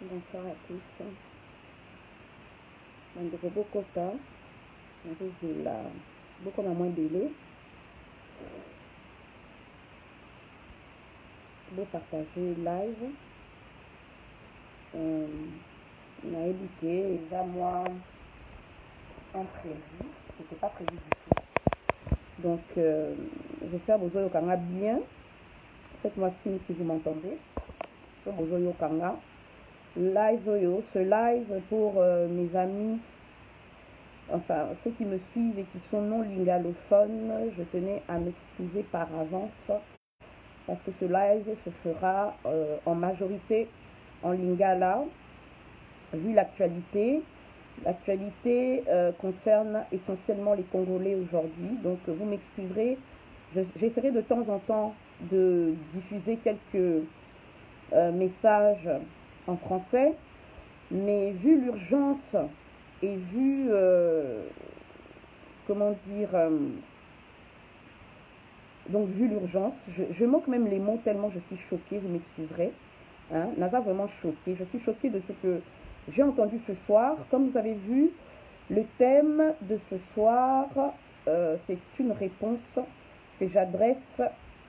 bonsoir à tous bandeko bokota nazozela bokoma mwa dele bo partager live euh, nayebi ke eza mwa imprévu c'était pas prévu du tout donc euh, j'espère bozoyoka nga bien faites-moi signe si vous m'entendez so bozoyoka nga live oyo ce live pour euh, mes amis enfin ceux qui me suivent et qui sont non lingalophones, je tenais à m'excuser par avance parce que ce live se fera euh, en majorité en lingala vu l'actualité. L'actualité euh, concerne essentiellement les Congolais aujourd'hui, donc vous m'excuserez, j'essaierai de temps en temps de diffuser quelques messages français, mais vu l'urgence et vu, euh, comment dire, euh, donc vu l'urgence, je, manque même les mots tellement je suis choquée, vous m'excuserez. Hein, Nasa vraiment choquée. Je suis choquée de ce que j'ai entendu ce soir. Comme vous avez vu, le thème de ce soir, euh, c'est une réponse que j'adresse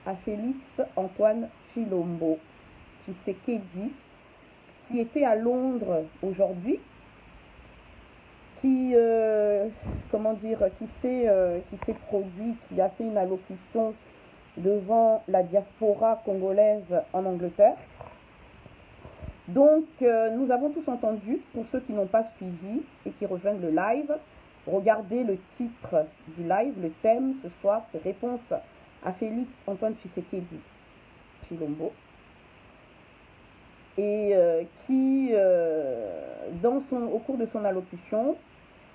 à Félix Antoine Chilombo, qui s'est dit qui était à Londres aujourd'hui, qui, euh, comment dire, euh, qui s'est produit, qui a fait une allocution devant la diaspora congolaise en Angleterre. Donc, euh, nous avons tous entendu, pour ceux qui n'ont pas suivi et qui rejoignent le live, regardez le titre du live, le thème ce soir, c'est Réponse à Félix Antoine Tshisekedi Chilombo et euh, qui, euh, dans son, au cours de son allocution,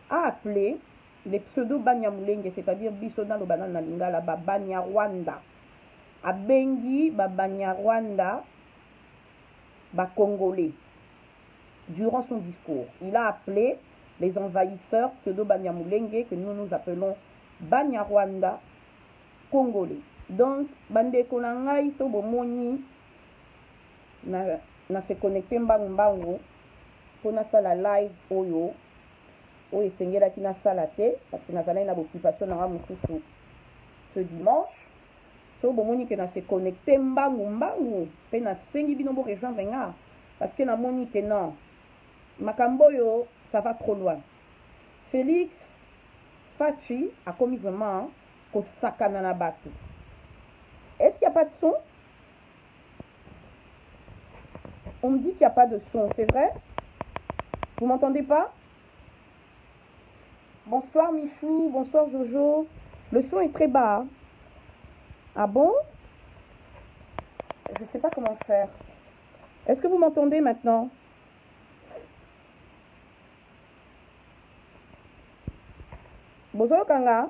a appelé les pseudo Banyamulenge, c'est-à-dire biso dans le banane na lingala, ba Banyarwanda, a bengi ba Banyarwanda, ba Congolais. Durant son discours, il a appelé les envahisseurs pseudo Banyamulenge que nous nous appelons Banyarwanda, Congolais. Donc, bande konangai so bomoni na, na se connecter mbangu mbangu mpo nasala live oyo oyo esengelaki nasala te parce que nazalaki na boccupation na ngai mosusu ce dimanche so bomoni ke na se connecter mbangu mbangu mpe nasengi bino bo rejoindre nga parce que namoni ke non makambo oyo ça va trop loin félix fachi akomi vraiment kosakana na bato est ce qu'il y a pas de son On me dit qu'il n'y a pas de son, c'est vrai Vous m'entendez pas Bonsoir Michou, bonsoir Jojo. Le son est très bas. Hein. Ah bon Je ne sais pas comment faire. Est-ce que vous m'entendez maintenant Bonjour Kanga.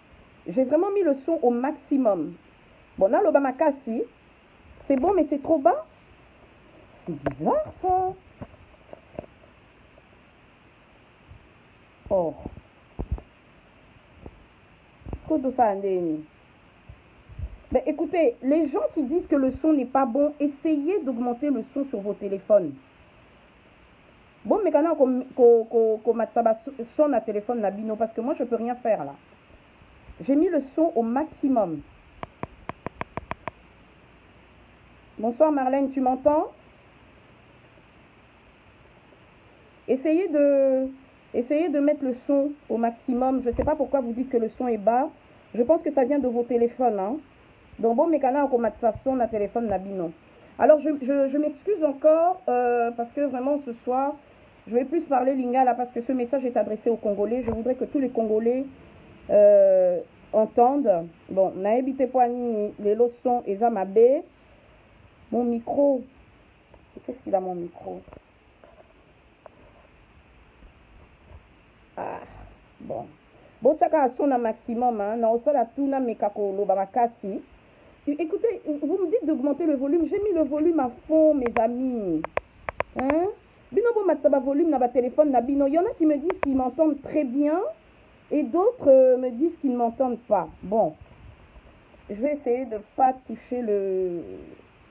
J'ai vraiment mis le son au maximum. Bon, là, l'Obama kasi c'est bon, mais c'est trop bas. C'est bizarre ça. Oh. Ben, écoutez, les gens qui disent que le son n'est pas bon, essayez d'augmenter le son sur vos téléphones. Bon, mais quand on son à téléphone, parce que moi, je ne peux rien faire là. J'ai mis le son au maximum. Bonsoir Marlène, tu m'entends Essayez de, essayez de mettre le son au maximum. Je ne sais pas pourquoi vous dites que le son est bas. Je pense que ça vient de vos téléphones. Hein. Donc bon, mes canards, comme son, la téléphone n'a non. Alors je, m'excuse encore euh, parce que vraiment ce soir, je vais plus parler lingala parce que ce message est adressé aux Congolais. Je voudrais que tous les Congolais euh, entendent. Bon, n'aébite poani, les leçons, ezamabe. Mon micro. Qu'est-ce qu'il a mon micro ah, bon botiaka son na maximum hein, na osala tout nameka koloba makasi écoutez vous me dites d'augmenter le volume j'ai mis le volume à fond mes amis hein? bino bomatisa bavolume na batelefone na bino y en a qui me disent qu'ils m'entendent très bien et d'autres euh, me disent qu'ils ne m'entendent pas bon je vais essayer de pas toucher le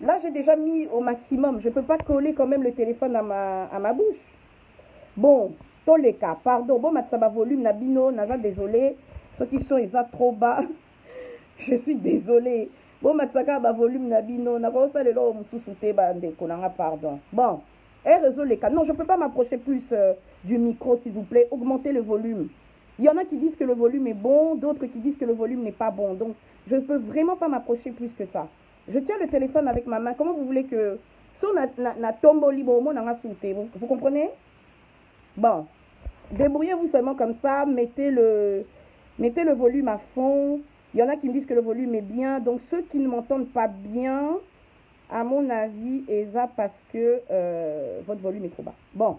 Là, j'ai déjà mis au maximum. Je ne peux pas coller quand même le téléphone à ma, à ma bouche. Bon, les cas, pardon volume volume, na bino naza désolé sont, ils sont trop bas je suis désolé Bon, ça bah, volume volume, na bino nakosala sous sous te bande a pardon bon et eh, résolé cas. non je peux pas m'approcher plus euh, du micro s'il vous plaît augmentez le volume il y en a qui disent que le volume est bon d'autres qui disent que le volume n'est pas bon donc je peux vraiment pas m'approcher plus que ça je tiens le téléphone avec ma main comment vous voulez que son na, tombe libre tomboli au monde, vous comprenez bon débrouillez-vous seulement comme ça, mettez le, mettez le volume à fond. Il y en a qui me disent que le volume est bien. Donc, ceux qui ne m'entendent pas bien, à mon avis, est ça parce que euh, votre volume est trop bas. Bon.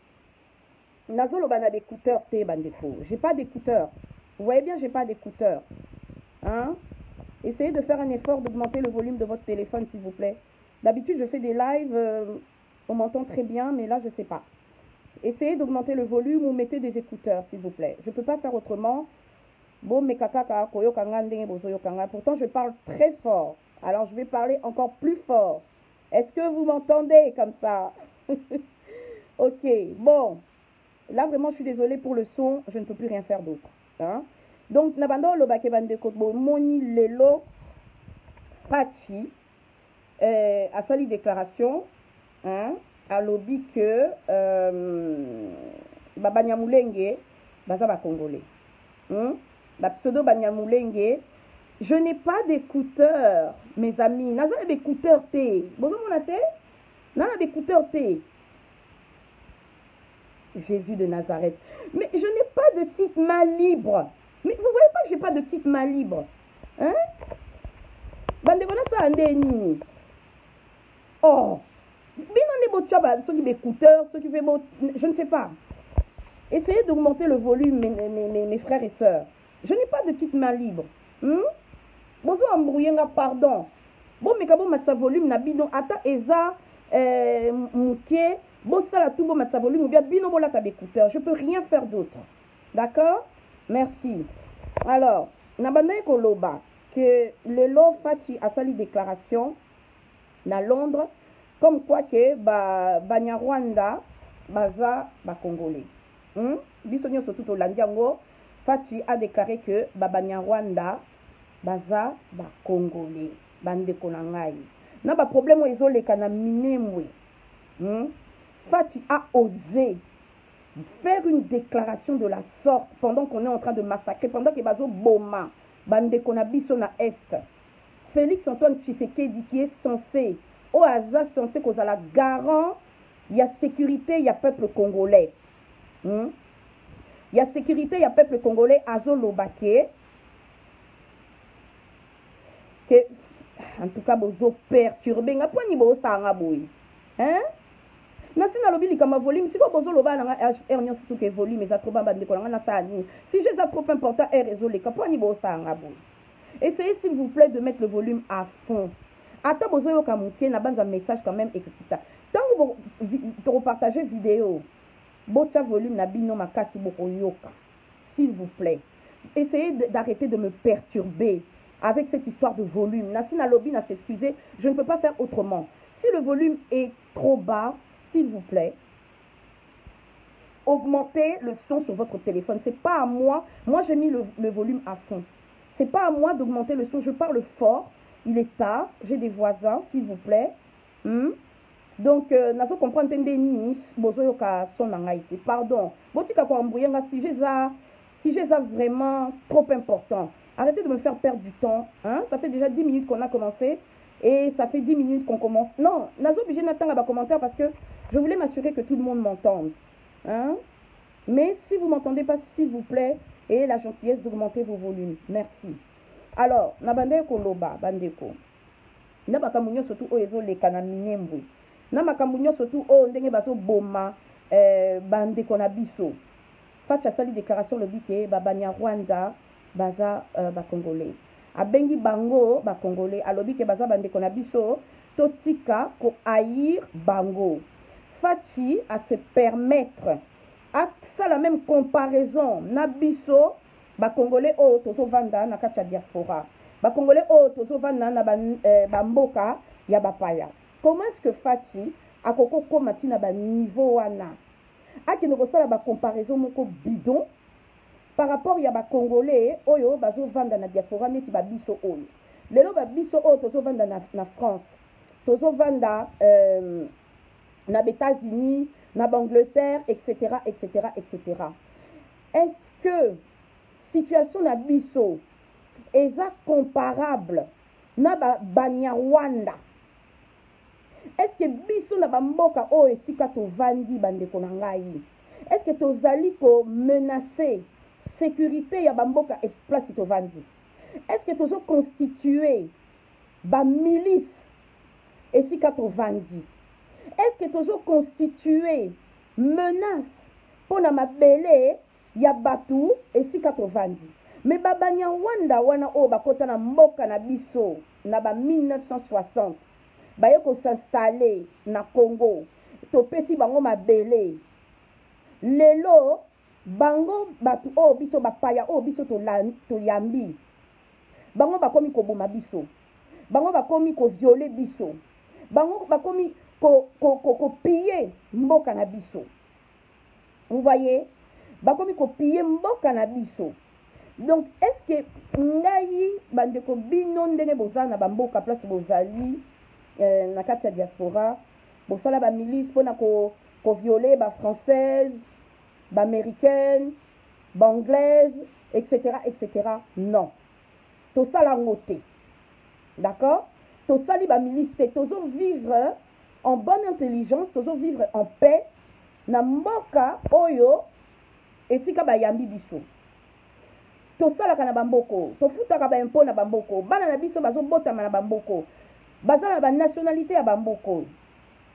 nazoloba na té te bandeko j'ai pas d'écouteur vous voyez bien j'ai pas d'écouteur hein essayez de faire un effort d'augmenter le volume de votre téléphone s'il vous plaît d'habitude je fais des lives euh, on m'entend très bien mais là je sais pas essayez d'augmenter le volume ou mettez des écouteurs s'il vous plaît je peux pas faire autrement Bon kaka koyokanga ndenge bozoyokanga pourtant je parle très fort alors je vais parler encore plus fort est-ce que vous m'entendez comme ça ok bon là vraiment je suis désolée pour le son je ne peux plus rien faire d'autre hein? donc Nabando, banda bandeko moni lelo faci A euh, asali déclaration Hein alobi que euh, ba banyamulenge baza ba congolais hmm? ba pseudo banyamulenge je n'ai pas d'écouteur mes amis naza na baécouteur te bozomona te na na baécouteur te Jésus de Nazareth mais je n'ai pas de kit main libre mais vous voyez pas que j'ai pas de kit main libre hein bandeko nasala nde nini oh bino nde botya ba soki baécouteur soki mpe bo je ne sais pas essayez d'augmenter le volume mes, mes, mes, mes frères et sœurs je n'ai pas de kit main libre hmm? bozo embrouye nga pardon bomeka bomatisa volume na bino ata eza eh, moke bosala tu bomatisa volume obia bino bolata baécouteur je peux rien faire d'autre d'accord merci alors nabandaki koloba que lelo faci asali déclaration na Londres comme quoi que ba banyarwanda baza ba congolais hmm? biso nyonso tu tolandi yango Fatshi a déclaré que ba banyarwanda baza ba congolais bandeko na ngai na ba problème oyo ezoleka na minembwe hmm? Fatshi a osé faire une déclaration de la sorte pendant qu'on est en train de massacrer pendant que bazo boma bandeko na biso na est Felix Antoine Tshisekedi qui est censé oyo oh, aza censé kozala garant ya sécurité ya peuple congolais hmm? ya sécurité ya peuple congolais azoloba ke ke en tout cas bozo perturbe nga mpo nini bosala nga boye hein nasi nalobi likambo ya volume sikoyo bozoloba na nga r nyonso tuka evolume eza trop bamba ndeko na nga nasala nini sujet eza trop important r ezoleka mpo nini bosala nga boye essayez s'il vous plaît de mettre le volume à fond ata bozoyoka moke na banza message quand même ekokita ntango tokopartage video volume s'il vous plaît essayez d'arrêter de me perturber avec cette histoire de volume lobby je ne peux pas faire autrement si le volume est trop bas s'il vous plaît augmentez le son sur votre téléphone c'est pas à moi moi j'ai mis le, volume à fond c'est pas à moi d'augmenter le son je parle fort il est tard j'ai des voisins s'il vous plaît hmm? donc je euh, nazo comprendre nde nini bozoyoka so na ngai te pardon botika koambuye nga ça, si je ça vraiment trop important arrêtez de me faire perdre du temps hein? ça fait déjà 10 minutes qu'on a commencé et ça fait 10 minutes qu'on commence non je nazo obligé d'attendre ba commentaire parce que je voulais m'assurer que tout le monde m'entende hein? Mais si vous m'entendez pas s'il vous plait ayez la gentillesse d'augmenter vos volumes merci alors na bandaki koloba bandeko na makambo nyonso tu oyo ezoleka na minembwe na makambo nyonso tu oyo ndenge bazoboma eh, bandeko na biso faci asali déclaration lobi ke babanyarwanda baza uh, eh, bacongolais abengi bango bacongolais alobi ke baza bandeko na biso Totika ko haïr bango. Fatshi a se permettre asala meme comparaison na biso ba congolais oyo tozo vanda na kati ya diaspora. Ba congolais oyo tozo vanda na ba, eh, ba mboka ya bapaya. Comment est-ce que Fatshi akoki kokoma ti na ba niveau wana? Akende kosala ba comparaison moko bidon par rapport ya ba congolais oyo bazo vanda na diaspora neti ba biso oyo. lelo ba biso oyo tozo vanda na, na France tozo vanda euh, na États-Unis na Angleterre etc etc etc est-ce que situation na biso eza comparable na ba Banyarwanda est-ce que biso na bamboka oyo esika tovandi bandeko na ngai est-ce que tozali komenace sécurité ya bamboka place tovandi est ce que tozo constitue bamilice esika tovandi est ce que tozo constitue menace mpo na mabele ya bato esika tovandi me babanyarwanda wana oyo bakota na mboka na biso na ba 1960 baye kosinstale na congo topesi bango mabele lelo Bango batu oyo biso ba paya oyo biso to yambi bango bakomi koboma biso bango bakomi ko viole biso bango bakomi ko ko ko, ko piller mboka na biso vous voyez bakomi ko piller mboka na biso donc est ce que ngai bandeko bino ndenge boza na bamboka place bozali euh, na kati ya diaspora bosala bamilice mpona ko ko violer ba française ba americaine ba anglaise etc etc non tosala yango te d'accord tosali ba milice te tozo vivre en bonne intelligence tozo vivre en paix na mboka oyo esika bayambi biso tosalaka na bamboko tofutaka baimpo na bamboko bana na biso bazobotama na bamboko baza na banationalité ya bamboko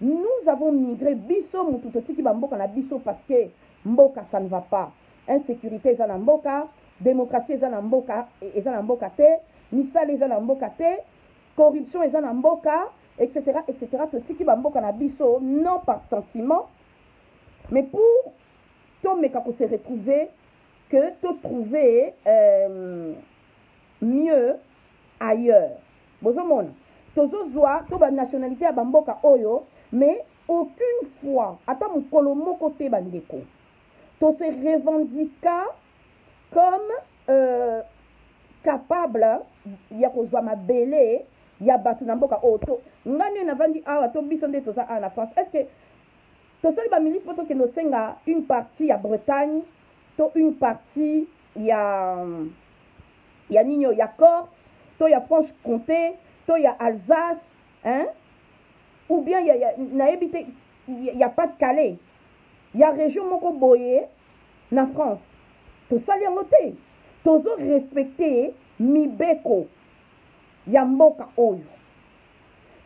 nous avons migre biso mutu totiki bamboka na biso parce que mboka ça ne va pas insécurité eza na mboka démocratie eza na mboka e, eza na mboka te misala eza na mboka te corruption eza na mboka etc etc totiki bamboka na biso non par sentiment mais pour tomeka ko se retrouver que totrouve euh, mieux ailleurs bozomona tozozwa to banationalité ya bamboka oyo mais aucune fois ata mokolo moko te bandeko to se revendiqua comme euh, capable ya kozwa mabele ya bato na mboka oyo to nga nde navandi awa to biso nde toza awa na france est ce que tosali bamilisi mpo tokende osenga une partie ya bretagne to une partie ya ya nini oyo ya corse to ya franche comté to ya alsace hein? ou bien ya, ya, nayebi te ya, ya pas de calais ya région moko boye na france tosali yango te tozo respecte mibeko ya mboka oyo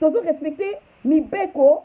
tozo respecte mibeko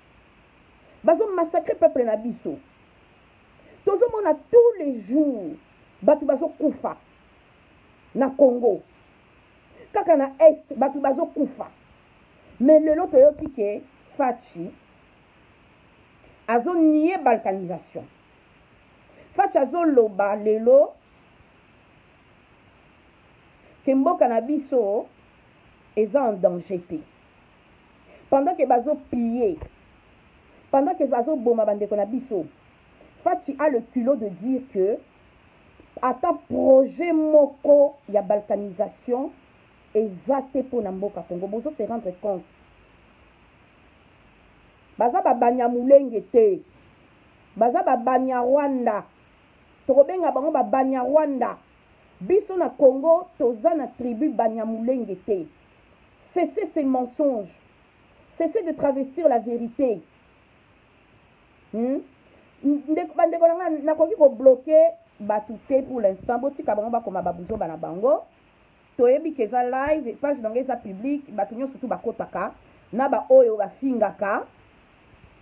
bazo massacre peuple na biso tozomona tous les jours bato bazokufa na congo kaka na est bato bazokufa me lelo toyoki ke faci azonie balkanisation faci azoloba lelo ke mboka na biso eza en danger te pendant que bazo piller pendant que bazo boma bandeko na biso Fatshi a le culot de dire que ata projet moko ya balkanisation eza te mpo na mboka congo bozo se rendre compte baza babanyamulenge te baza babanyarwanda tokobenga bango babanyarwanda biso na congo toza na tribu banyamulenge te Cessez ces mensonges. Cessez de travestir la vérité. Hmm? bandeko na ngai nakoki kobloke bato te pour l'instant botika bango bakoma babuzoba na bango toyebi ke eza live page na ngai eza publique bato nyonso tu bakotaka na baoyo bafingaka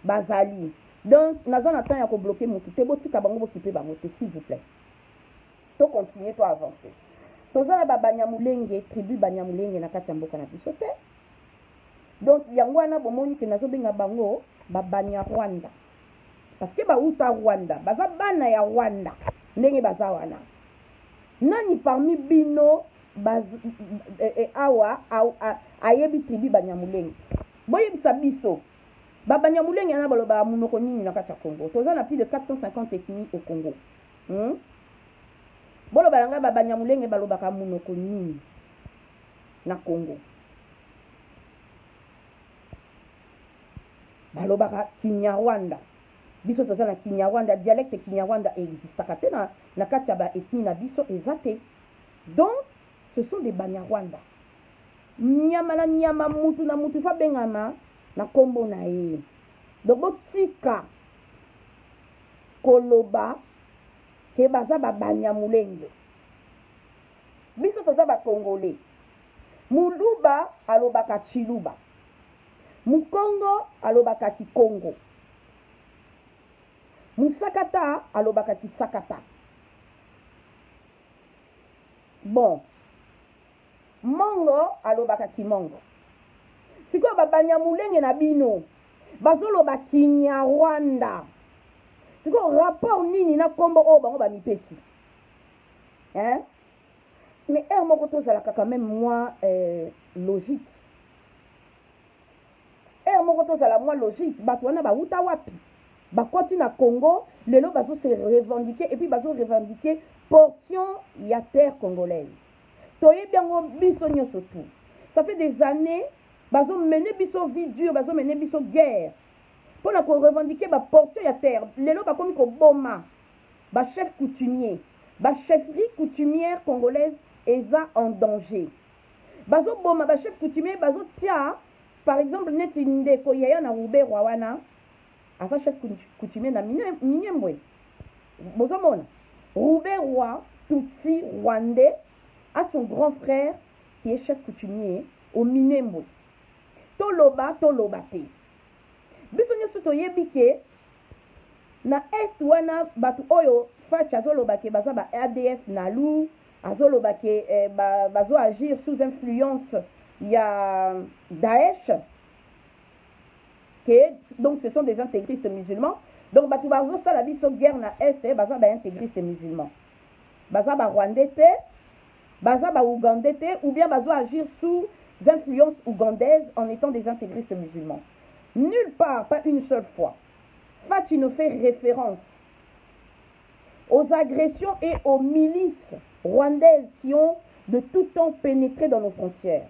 bazali donc naza na temps ya kobloke motu te botika bango bokipe bango te s'il vous plaît to continuer to avancer toza na babanyamulenge tribu banyamulenge na kati ya mboka na biso te donc yango wana bomoni ke nazobenga bango babanya rwanda parce que bauta rwanda baza bana ya rwanda ndenge baza wana nani parmi bino baz, e, e, awa ayebi tribu banyamulenge boyebisa biso babanyamulenge yana balobaka monoko nini na kati ya congo toza na plus de 450 ethnie au congo hmm? boloba na ngai babanyamulenge balobaka monoko nini na congo balobaka kinyarwanda biso toza na kinyarwanda dialecte kinyarwanda existaka te na, na kati ya baethnie na biso eza te donc ce sont des banyarwanda nyama na nyama mutu na mutu fo abengama na nkombo na ye donc botika koloba ke baza ba banyamulenge biso toza bakongole muluba alobaka chiluba mukongo alobaka kikongo musakata alobaka kisakata bon Mongo alobaka kimongo. Sikoyo babanyamulenge na bino bazoloba kinyarwanda. Sikoyo rapport nini na kombo oyo bango bamipesi? Hein? Mais heure moko tozalaka quand même moi euh, logique. Heure moko tozala moi logique. Bato wana bawuta wapi? Bakoti na Congo, lelo bazo se revendiquer et puis bazo revendiquer portion ya terre congolaise. toyebi yango biso nyonso tu ça fait des années bazomene biso vie dure bazomene biso guerre mpo na korevendike baportion ya terre lelo bakomi koboma bachef coutumier bachefferie coutumière congolaise eza en danger bazoboma bachef coutumier bazotia par exemple neti ndeko yaya na ruberwa wana aza chef coutumier na miniembwe bozomona roube roi tutsi rwandais a son grand frère qui est chef coutumier au minembwe toloba toloba te biso nyonso toyebi ke na est wana bato oyo fatch azoloba ke baza ba adf nalu azoloba ke eh, bazo agir sous influence ya daesh ke donc ce sont des intégristes musulmans donc bato bazosala biso guerre na est eh, baza baintégriste musulman baza barwandais te baza baougandais te ou bien bazoagir sous influences ougandaises en étant des intégristes musulmans. Nulle part, pas une seule fois, Fati ne fait référence aux agressions et aux milices rwandaises qui ont de tout temps pénétré dans nos frontières.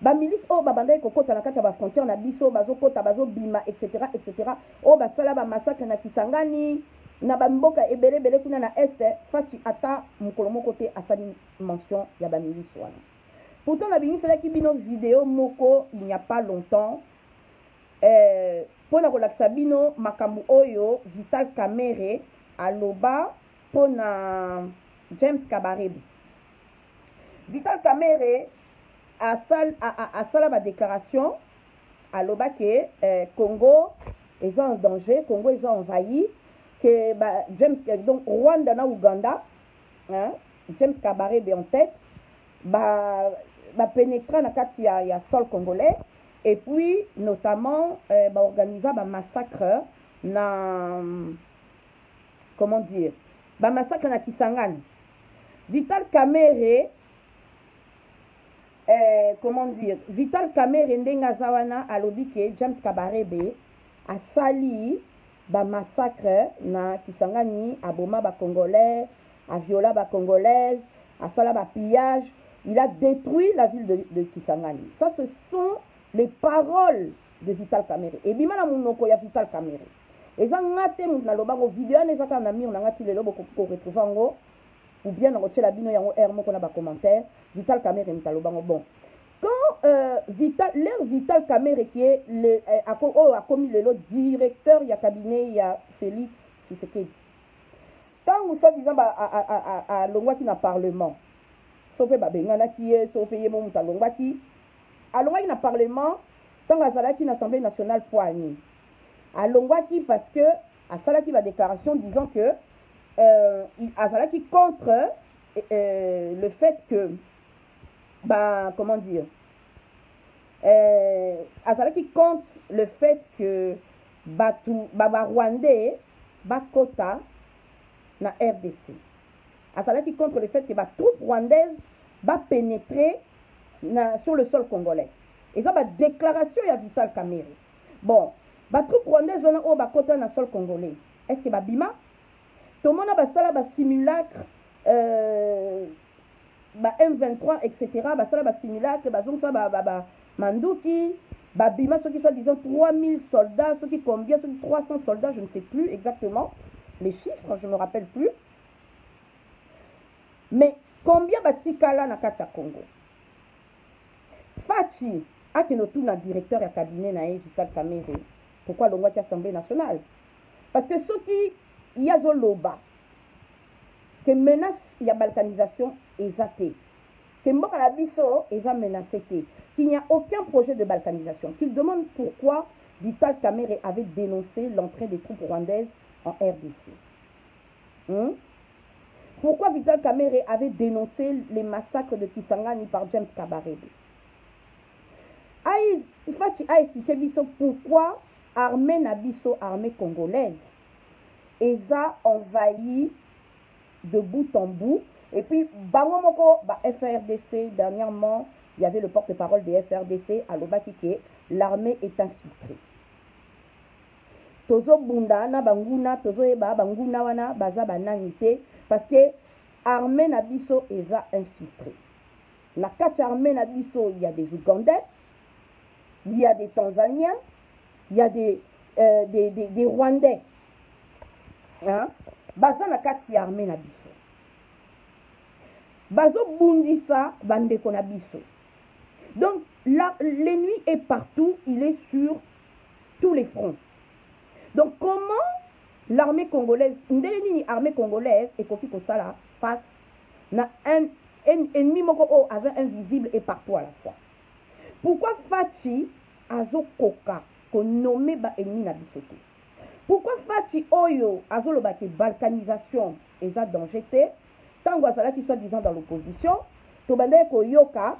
Ba milices oyo babandaki kokota na kati ya ba frontières na biso, bazokota, bazobima, etc. Etc. Oyo basala ba massacres na Kisangani, na ba mboka ebele ebele kuna na Est, Fatshi ata mokolo moko te asali mention ya ba milices wana. Pourtant nabimiselaki bino video moko il n'y a pas longtemps eh, mpo na kolakisa bino makambo oyo Vital Kamerhe aloba mpo na James Kabarebe. Vital Kamerhe asal, a, a, asala ba déclaration aloba ke eh, Congo eza en danger, Congo eza envahi que bah, James eh, donc Rwanda na Ouganda hein, James Kabarebe en tête ba ba pénétra na kati ya, ya sol congolais et puis notamment euh, ba organisa ba massacre na comment dire ba massacre na Kisangani Vital Kamerhe euh, comment dire Vital Kamerhe ndenge aza wana alobi ke James Kabarebe asali ba massacre na Kisangani aboma ba congolais aviola ba congolaise asala ba pillage il a détruit la ville de, de Kisangani ça ce sont les paroles de Vital Kamerhe ebima na munoko ya Vital Kamerhe eza nga te mutu naloba ngo video wana eza kaka na mur na nga ti lelo bokoki ko retrouver ngo ou bien nakotyela bino yango heure moko na bacommentaire vital kamere moto aloba ngo bon quand euh, vital l'heure vital kamere qui est le, euh, ako, oyo oh, akomi lelo directeur ya cabinet ya félix tshisekedi ntango soit disant alongwaki na parlement so mpe babenganaki ye so mpe ye mo moto alongwaki alongwaki na parlement ntango azalaki na assemblée nationale poigni qui parce que asalaki déclaration disant que euh, qui contre euh, le fait que bah, comment dire euh, qui contre le fait que Baba Rwandais, bakota na rdc azalaki contre le fait que batroupe rwandaise bapénétre sur le sol congolais eza badéclaration ya vital camere Bon ba troupes rwandaises wana oyo bakota na sol congolais est-ce que babima? Tomona basala ba simulacre euh, ba M23 etc basala ba simulacre bazongisa ba, ba, ba manduki babima soki soit disant 3000 soldats soki combien soki 300 soldats je ne sais plus exactement les chiffres je me rappelle plus mais combien batikala na kati ya congo Fatshi akende otuna directeur ya cabinet na ye Vital Kamerhe pourquoi alongwaki Assemblée nationale parce que soki ye azoloba que menace ya balkanisation eza te que mboka na biso eza menacé te qu'il n'y a aucun projet de balkanisation qu'il demande pourquoi Vital Kamerhe avait dénoncé l'entrée des troupes rwandaises en RDC Hmm? Pourquoi Vital Kamere avait dénoncé les massacres de Kisangani par James Kabarebe il faut expliquer pourquoi l'armée Nabiso, armée congolaise, a envahi de bout en bout. Et puis, Bangomoko, bah, FRDC, dernièrement, il y avait le porte-parole des FRDC à l'Obaki l'armée est infiltrée. tozo bunda na banguna tozo yeba banguna wana baza banani te parce que armée na biso eza infiltré na kati armée na biso il y a des ougandais il y a des tanzaniens il y a des, euh, des, des, des rwandais hein? baza na kati ya armée na biso bazobundisa bandeko na biso donc l'ennemi est partout il est sur tous les fronts donc comment l'armée congolaise ndenge nini armée congolaise ekoki kosala face na un, un ennemi moko oyo aza invisible et partout à la fois pourquoi faci azokoka konome baennemi na biso te pourquoi faci oyo azoloba ke balkanisation eza danger te tango azalaki soit disant dans l'opposition tobandaki koyoka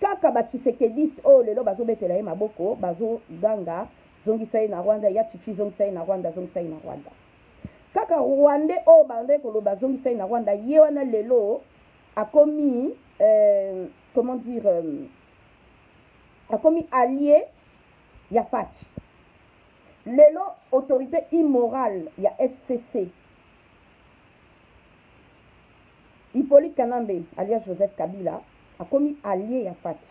kaka ba tshisekediste oyo oh, lelo bazobetela ye maboko bazoganga zongisa ye na rwanda ya chichi zongisa ye na rwanda zongisa ye na rwanda kaka rwande oyo oh, bande koloba zongisa ye na rwanda ye wana lelo akomi euh, comment dire euh, akomi allié ya fachi lelo autorité immorale ya fcc Hyppolite Kanambe alias Joseph Kabila akomi allié ya Fatshi.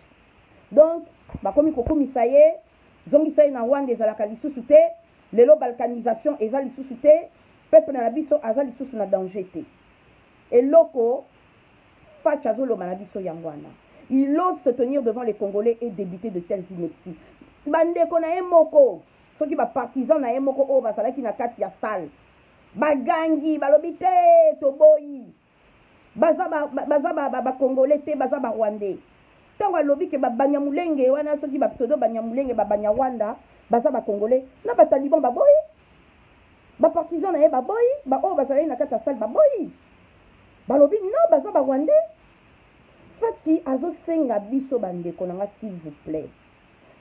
Donc bakomi kokumisa ye, zongisa ye na Rwanda ezalaka lisusu te, lelo balkanisation eza lisusu te, peuple na biso aza lisusu na danger te. Eloko Fatshi azoloba na biso yango wana. Il ose se tenir devant les Congolais et débiter de telles inepties. Bandeko na ye moko, soki ba partisans na ye moko oyo bazalaki na kati ya salle bagangi balobi te toboyi baza bakongole ba, ba, ba te baza barwandais ntango alobi ke babanyamulenge wana soki bapseudo banyamulenge babanyarwanda baza bakongole na bataliban baboyi bapartisan na ye baboyi baoyo bazalaki na kati ya sale baboyi balobi no baza barwandais faci azosenga biso bandeko na nga s'il vous plaît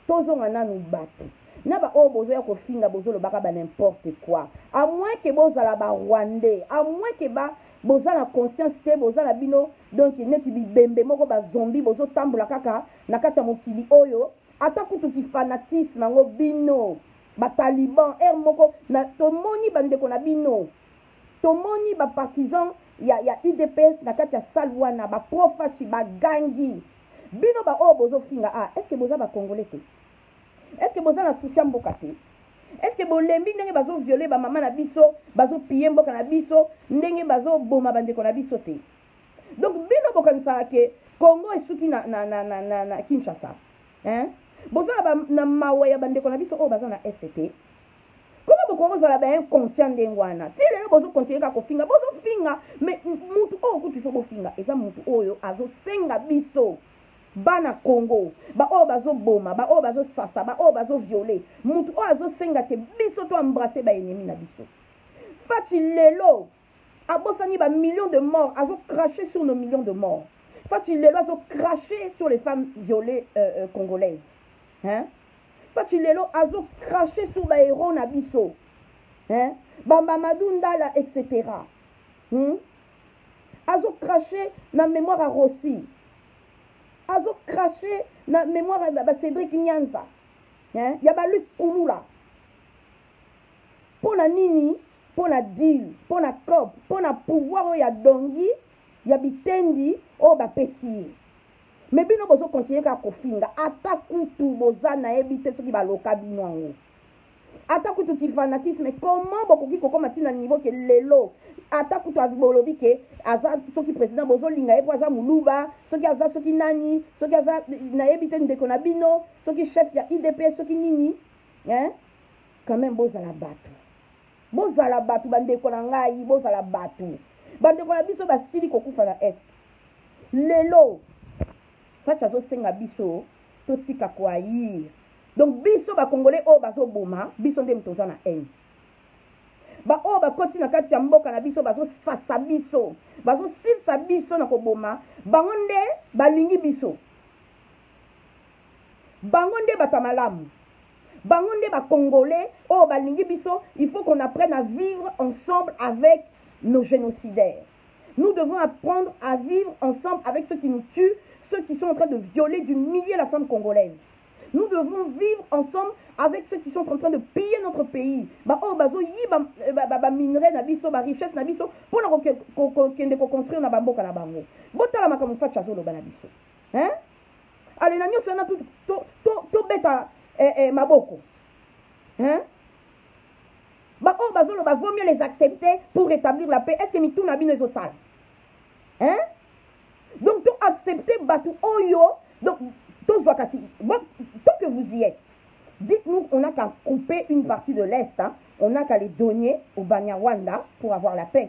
tozonga nanu bato na baoyo bozoya kofinga bozolobaka ba n'importe quoi a moins ke bozala ba rwandais a moins ke ba boza na conscience te boza na bino donc neti bibembe moko bazombi bozotambola kaka na kati ya mokili oyo ata kutu kifanatisme yango bino bataliban ere moko na, tomoni bandeko na bino tomoni bapartisan ya, ya udps na kati ya sale wana baprofaci bagangi bino ba oyo bozo finga ah est-ce que boza ba congolais te est-ce que boza na souci ya mboka te est-ce que bolembi ndenge bazo violer ba mama na biso bazo piller mboka na biso ndenge bazo boma bandeko na biso te donc bino bokanisaka ke congo esuki na, na, na, na, na, na kinshasa hein? boza na, na mawa ya bandeko na biso oyo baza na est te Comment vous commencez à la inconscient de Ngwana Si les gens vous continuez à finga, vous finga, mais mutu oyo kutu faut finga, et ça mutu oyo azo senga biso. bana congo baoyo bazoboma baoyo bazosasa baoyo bazoviole motu oyo azosenga te biso to embrasse baennemi na biso faci lelo abosani ba millions de morts azo cracher sur nos millions de morts fatshi lelo azo cracher sur les femmes violées euh, euh, congolaises hein? fatshi lelo azo cracher sur bahéros na biso hein? bamamadou ndala etc hmm? azo cracher na mémoire ya rossi azo cracher na mémoire ya bacédric nyanza hein? ya baluc kulula mpo na nini mpo na deal mpo na cop mpo na pouvoir oyo ya dongi ya bitendi oyo bapesi ye me bino bozokontinue kaka kofinga ata kutu boza nayebi te soki baloka bino yango ata kutu kifanatisme comment bokoki kokoma ntina nivo ke lelo ata kutu bolobi ke aza soki président bozolinga ye mpo aza moluba soki aza soki nani soki aza nayebi te ndeko na bino soki chef ya idps soki nini eh? quand même bozala bato bozala bato bandeko na ngai bozala bato bandeko na biso basili kokufa na est lelo faci azosenga biso totika koayire donc biso bakongole oyo bazoboma biso nde moto oza na haine baoyo bakoti na kati ya mboka na biso bazosasa biso bazosilisa biso na koboma bango nde balingi biso bango nde bato ya malamu bango nde bacongolais oyo oh, balingi biso il faut qu'on apprenne à vivre ensemble avec nos génocidaires nous devons apprendre à vivre ensemble avec ceux qui nous tuent ceux qui sont en train de violer d'humilier la femme congolaise nous devons vivre ensemble avec ceux qui sont en train de piller notre pays baoyo oh, bazoyiba euh, baminerai na biso barichesse na biso mpo na kokende koconstruire na bamboka na bango botala makambo faci azoloba na biso hein? ale na nyonso wana tobeta to, to eh, eh, maboko hein? baoyo bazoloba vaut mieux les accepter pour rétablir la paix est ce que mituna bino ezosala hein? donc to accepter bato oyo donc tozwa kasi bon, tant que vous y êtes Dites-nous qu'on n'a qu'à couper une partie de l'Est, hein. on n'a qu'à les donner au Banyarwanda pour avoir la paix.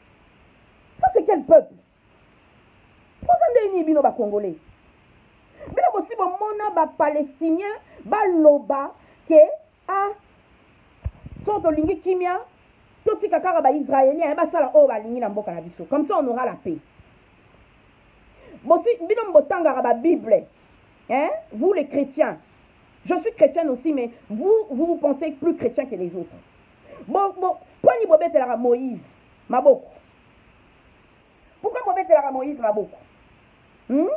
ça c'est quel peuple boza ndenge nini bino bacongolais bino bosi bomona bapalestinien baloba ke a ah, soki tolingi kimia totika kaka baisraélien eh, basala oyo balingi na mboka na biso comme ça on aura la paix bosi bino botangaka babible hein? vous les chrétiens je suis chrétienne aussi mais vous vous, vous pensez plus chrétien que les autres bo, bo, poni bobetelaka moïse maboko pourquoi bobetelaka moïse maboko hmm?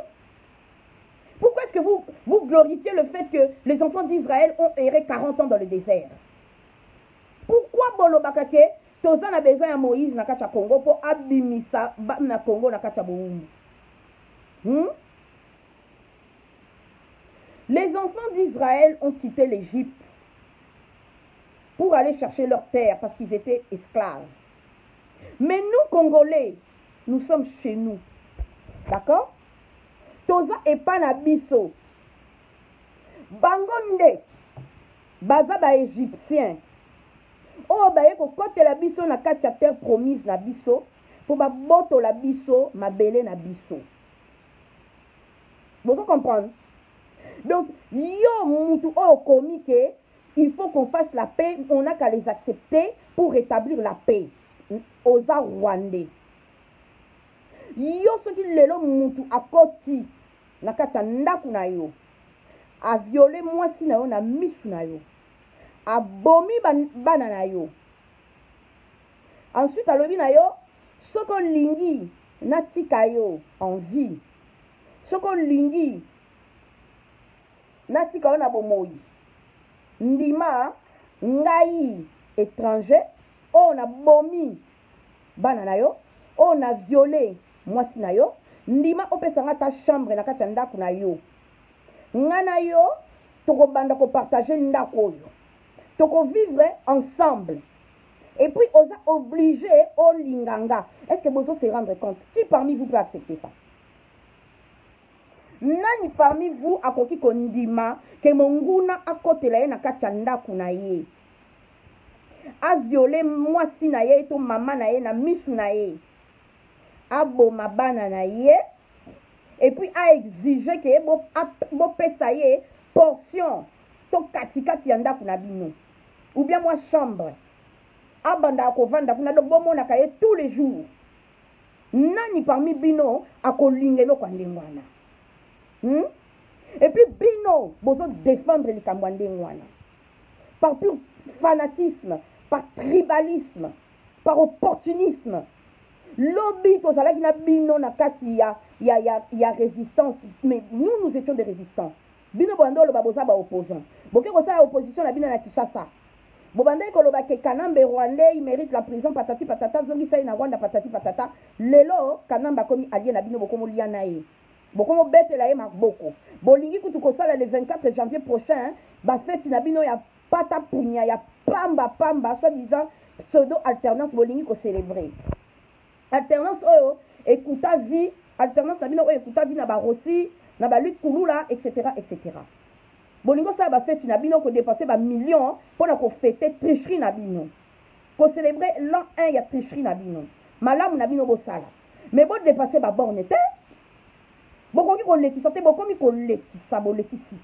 pourquoi est-ce que vous, vous glorifiez le fait que les enfants d'israël ont erré 40 ans dans le désert pourquoi bolobaka ke toza na besoin ya moïse na kati ya congo mpo abimisa na congo na kati ya bowumbu hmm? les enfants d'israël ont quitté l'égypte pour aller chercher leur terre parce qu'ils étaient esclaves. Mais nous, Congolais, nous sommes chez nous. D'accord Toza epa na biso. Bangonde, baza ba égyptiens. Oh, ba yeko kote la biso na katia terre promise na biso. Pour ba boto la biso, ma belle na biso. Vous comprenez donc yo mutu oyo okomi ke il faut qu'on fasse la paix on a qu'à les accepter pour rétablir la paix oza rwandais yo soki lelo mutu akoti na kati ya ndako na yo aviole mwasi na yo na misu na yo abomi bana na yo ensuite alobi na yo soki olingi natika yo en vie soki olingi natika yo na bomoyi ndima ngai étranger oyo nabomi bana na yo oyo na viole mwasi na yo ndima opesa ngai ata chambre na kati ya ndako na yo ngai na yo tokobanda kopartage ndako oyo tokovivre ensemble et puis oza oblige olinga nga est ce que bozo se rendre compte qui parmi vous peut accepter ça nani parmi vous akoki kondima ke monguna akotela ye na kati ya ndako na ye aviole mwasi na ye to mama na ye na misu na ye aboma bana na ye epuis aexige ke bopesa bo ye portion to katikati ya ndako na bino ou bien mwa chambre abandaka kovanda kuna donc bomonaka ye tous les jours Nani parmi bino akolinga eloko ya ndenge wana? Hmm? Et puis bino bozo défendre likambo ya ndenge wana par pur fanatisme, par tribalisme, par opportunisme. Lobby tozalaki na bino na kati ya ya ya, ya résistance mais nous nous étions des résistants. Bino bobanda oloba boza ba opposants. Boke kosala opposition na bino na Kishasa. Bobandaki koloba ke Kanambe Rwandais il merite la prison patati patata zongisa ye na Rwanda patati patata. Lelo Kanambe akomi allier na bino bokomo lia na ye. Bokomo betela ye maboko. Bolingi kutu kosala le 24 janvier prochain ba feti na bino ya pata punya ya pamba pamba soit disant pseudo alternance bolingi ko celebrer. Alternance oyo ekuta vie, alternance na bino oyo ekuta vie na ba Rossi, na ba Luc Kulula, etc. etc. Bolingo sala ba feti na bino ko depenser ba millions pona ko fete tricherie na bino. Ko celebrer l'an 1 ya tricherie na bino. Malamu na bino bosala. Mais bo dépasser ba bornes te. Bokoki kolekisa te, bokomi kolekisa, bolekisi.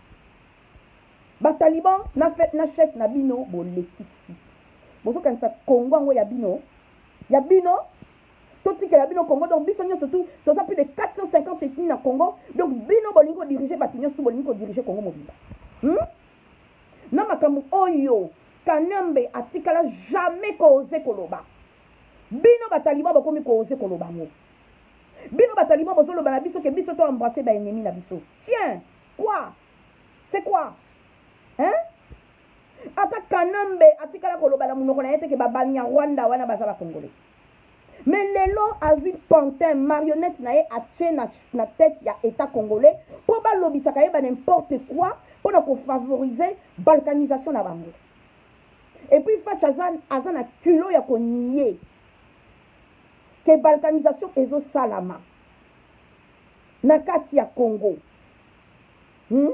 Bataliban na, na chef na bino bolekisi. Bozokanisa Kongo yango ya bino ya bino totikela bino congo donc biso nyonso tu toza plus de 450 ethnie na congo donc bino bolingi kodirige bato nyonso tu bolingi kodirige congo mobimba hmm? na makambo oyo kanambe atikala jamais koose koloba bino bataliban bakomi koose koloba yango bino bataliban bozoloba na biso ke biso to embrasse baennemi na biso tien quoi c'est quoi hein ata kanambe atikala koloba na monoko na ye teke babanyarwanda wana baza bakongole me lelo azwi pantin marionnette na ye atie na, na tete ya état congolais mpo balobisaka ye banimporte quoi mpo na kofavorise balkanisation na bango epuis faci aza, aza na kilo ya konie ke balkanisation ezosalama na kati ya congo hmm?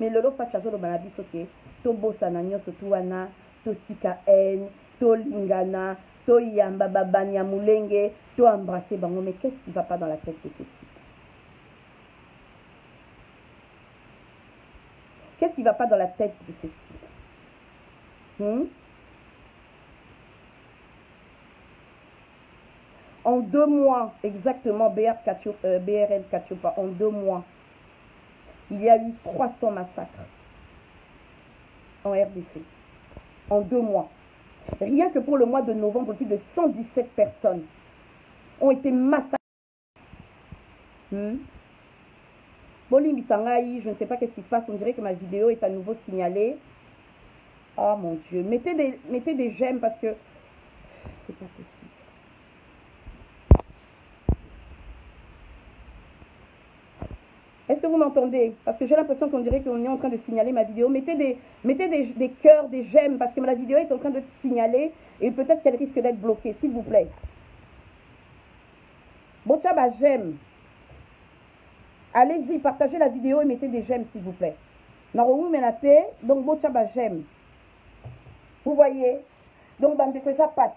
mais lelo fatshi azoloba na biso ke tobosana nyonso tu wana totika haine tolingana toyamba babani ya molenge to embrasse bango mais qu'est ce qui va pas dans la tête de ce type qu'est ce qui va pas dans la tête de ce type hmm? en deux mois exactement BR Katio, euh, brl katiopa en deux mois il y a eu 300 massacres en RDC. En deux mois. Rien que pour le mois de novembre, plus de 117 personnes ont été massacrées. Hmm? Bon, je ne sais pas qu'est-ce qui se passe. On dirait que ma vidéo est à nouveau signalée. Oh mon Dieu. Mettez des, mettez des j'aime parce que c'est pas possible. vous m'entendez Parce que j'ai l'impression qu'on dirait qu'on est en train de signaler ma vidéo. Mettez des, mettez des, cœurs, des j'aime, parce que ma vidéo est en train de signaler et peut-être qu'elle risque d'être bloquée, s'il vous plaît. Bon j'aime. Allez-y, partagez la vidéo et mettez des j'aime, s'il vous plaît. Menate, donc bon j'aime. Vous voyez Donc, bande ça passe.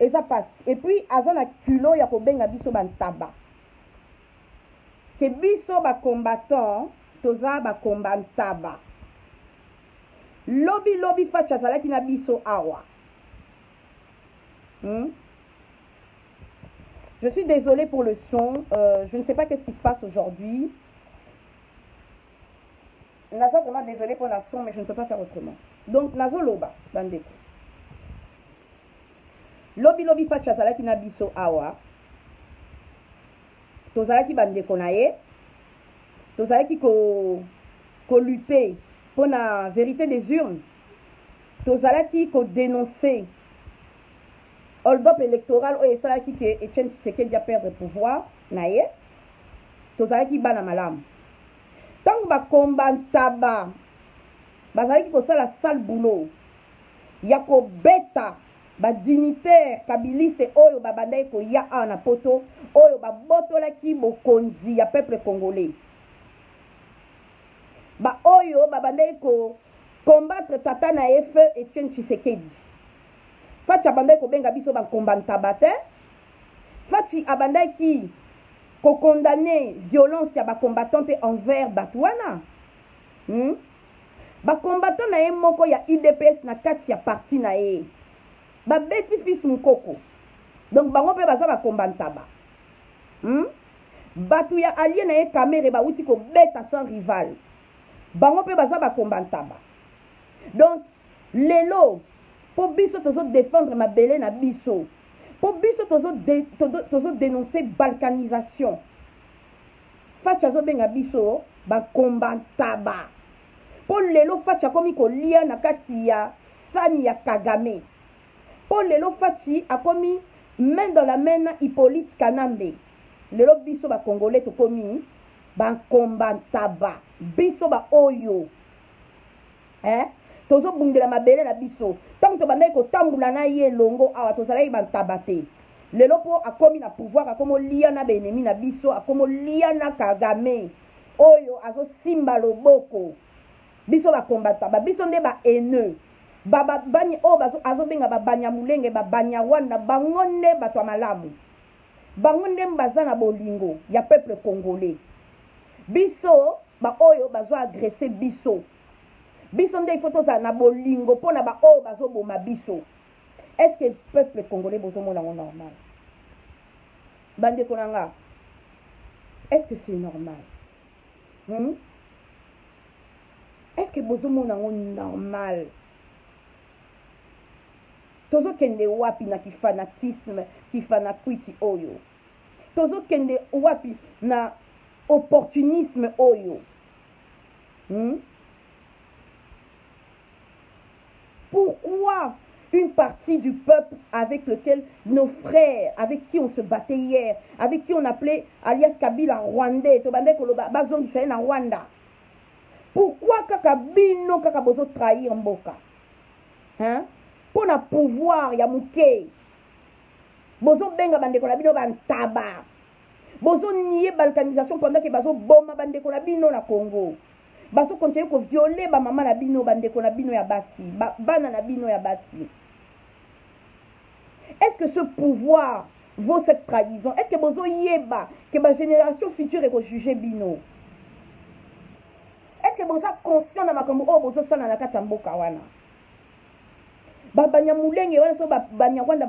eza pasi et puis aza na culot ya kobenga biso bantaba ke biso bacombattant toza bakomba ntaba lobi lobi faci azalaki na biso awa hmm? je suis désolé pour le son euh, je ne sais pas qu'est ce qui se passe aujourd'hui naza vraiment désolé pour la son mais je ne peux pas faire autrement donc nazoloba bandeko lobilobi faci azalaki na biso awa tozalaki bandeko na ye tozalaki kolute mpo na vérité des urnes tozalaki kodenonce Hold up electoral oyo esalaki que Etienne Tshisekedi a perdre pouvoir na ye. Tozalaki bana malamu. Tango ba komba ntaba bazalaki kosala sale boulot ya kobeta ba dignitaires kabiliste oyo babandaki koya awa na poto oyo babotolaki bokonzi ya peuple congolais baoyo babandaki ko combattre tata na ye feu Etienne Tshisekedi Fatshi abandaki kobenga biso ba combattabatin. Fatshi abandaki ko condamner violence ya ba combattante envers bato wana. Hmm? Ba combattant na ye moko ya UDPS na kati ya parti na ye. Ba beti fils mukoko. Donc bango pe baza ba combantaba. Hmm? Bato ya allié na ye Kamere ba wuti ko beta sans rival. Bango pe baza ba combantaba. Donc lelo mpo biso tozo defendre mabele na biso mpo biso tozo, de, tozo, tozo denonce balkanisation faci azobenga biso bakombantaba mpo lelo faci akomi kolia na kati ya sani ya kagame mpo lelo faci akomi main dans la main na hippolyte kanambe lelo biso bakongole tokomi bankombantaba biso baoyo eh? tozobundela mabele na biso ntango tobandaki kotambola na ye elongo awa tozalaki bantaba te lelo mpo akomi na pouvoir akomi olia na baenemi na biso akomi olia na kagame oyo azosimba loboko biso bakombata ba biso nde bahaineux bababani oyo azobenga babanyamulenge babanyarwanda bango nde bato ya malamu bango nde baza na bolingo ya peuple congolais biso baoyo bazo agrese biso biso nde ifo tozala na bolingo mpo na baoyo bazoboma biso est ce que peuple congolais bozomona yango normal bandeko na nga est ce que c'est normal hmm? est ce que bozomona yango normal tozokende wapi na kifanatisme kifanakwiti oyo tozokende wapi na opportunisme oyo Hmm? Pourquoi une partie du peuple avec lequel nos frères, avec qui on se battait hier, avec qui on appelait alias Kabila Rwandais, Rwanda. Pourquoi kaka bino kaka bozo trahir mboka? Hein? Pour na pouvoir ya muke. Bozo benga bandeko na bino bantaba. bozo nie balkanisation pendant ke bazo boma bandeko na bino na congo bazo continue koviole bamama na bino bandeko na bino ya basi ba, bana na bino ya basi est ce que ce pouvoir vaut cette trahison est ce que bozo yeba ke bagénération future ekojuge bino est ce que boza conscient na makambo oyo bozosala na kati ya mboka wana babanyamulenge wana so banyarwanda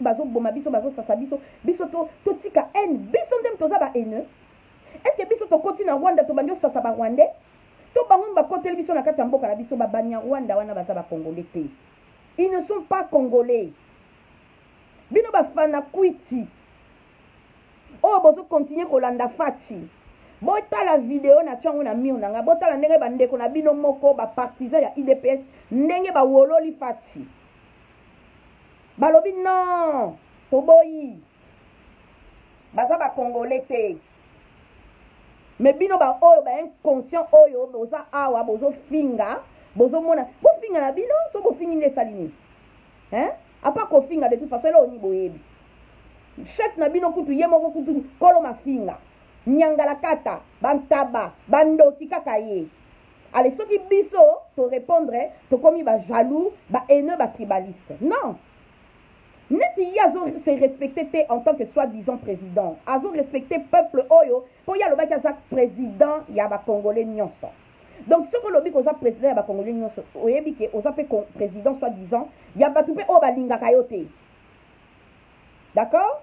bazoboma biso bazosasa biso biso totika to haine biso nde toza bahaineux estce biso tokoti na rwanda tobandi osasa barwandais to bango bakoteli biso na kati ya mboka na biso babanyarwanda wana baza bacongolais te ils ne sont pas congolais bino bafana kwiti oyo bozo continue kolanda faci botala video na tiango na mur na ngai botala ndenge bandeko na bino moko bapartisan ya idps ndenge bawololi faci balobi non toboyi baza bacongolais te me bino baoyo bainconscient oyo boza awa bozofinga bozomona bofinga na bino so bofingi nde esali nini hein apa kofinga de toute façon eloko nini boyebi chef na bino kutu ye moko kutu kolo mafinga nyangalakata bantaba bandoki kaka ye ale soki biso torépondre tokomi bajaloux bahaineux batribaliste non neti ye azo se respecte te en tant que soit disant président azo respecte peuple oyo mpo ye alobaki aza président ya bacongolais nyonso donc soki olobi ke oza president ya bacongolais nyonso oyebi ke oza mpe president soit disant ya bato mpe oyo balingaka yo te d'accord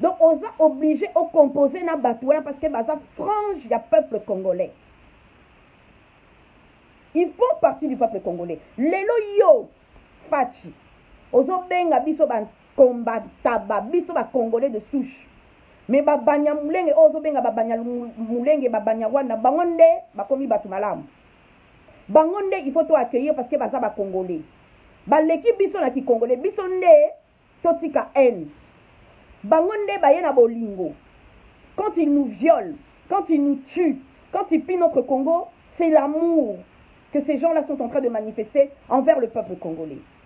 donc oza oblige ocompose na bato wana parce que baza frange ya peuple congolais il faut partie du peuple congolais lelo yo faci ozobenga biso combataba biso ba congolais de souche me babanya mulenge oyo ozobenga babanya mulenge babanya rwanda bango nde bakomi bato malamu bango nde il faut to accueillir parce que baza bacongolais baleki biso na kicongolais biso nde totika haine bango nde baye na bolingo quand ils nous violent quand ils nous tuent quand ils pillent notre congo c'est l'amour que ces gens-là sont en train de manifester envers le peuple congolais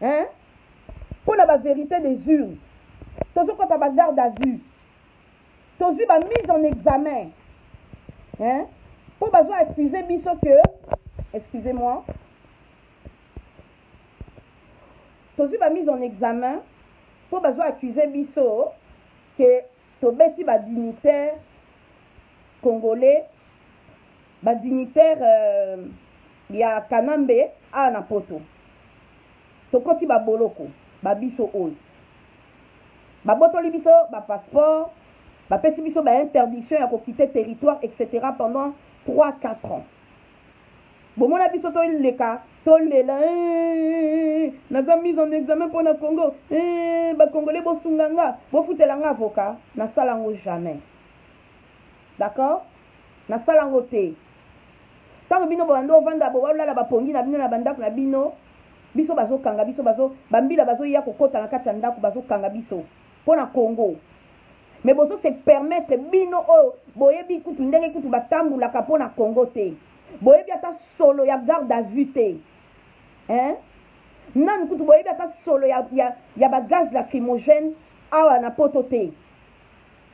hein mpo na baverité des urnes tozokota bagarde à vue tozwi bamise en examen hein mpo bazo accuse biso que excusez moi tozwi bamise en examen mpo bazo accuse biso que tobeti badignitaire congolais ba dignitaire euh, ya kanambe awa na poto tokoti baboloko babiso oyo babotoli biso bapasseport bapesi biso bainterdiction ya kokite territoire etc pendant 3 4 ans bomona biso toleka tolela eh, naza mise en examen mpo na congo eh, bacongolais bosunga nga bofutela nga avoka nasala yango jamais d'accord nasala yango te ntango bino bobanda ovanda bobalala bapongi na bino na bandako na bino biso bazokanga biso bazo bambila bazoya kokota na kati ya ndako bazokanga biso mpo na congo me bozo se permettre bino oyo boyebi kutu ndenge kutu batambolaka mpo na congo te boyebi ata solo ya garde à vue te hein? nanu kutu boyebi ata solo ya, ya, ya bagaz lacrymogène awa na poto te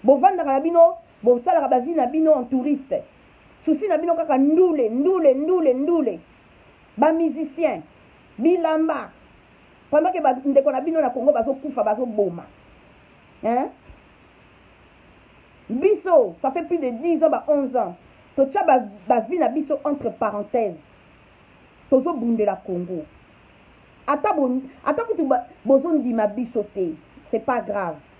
bovandaka na bino bosalaka bavi na bino en touriste susi na bino kaka ndule ndule ndule ndule bamusicien bilamba pendant ke bandeko na bino na congo bazokufa bazoboma hein? biso ça fait plus de 10 ans ba 11 ans totya bavi ba na biso entre parenthèse tozobundela congo ata, bo, ata kutu bozondima biso te c'est pas grave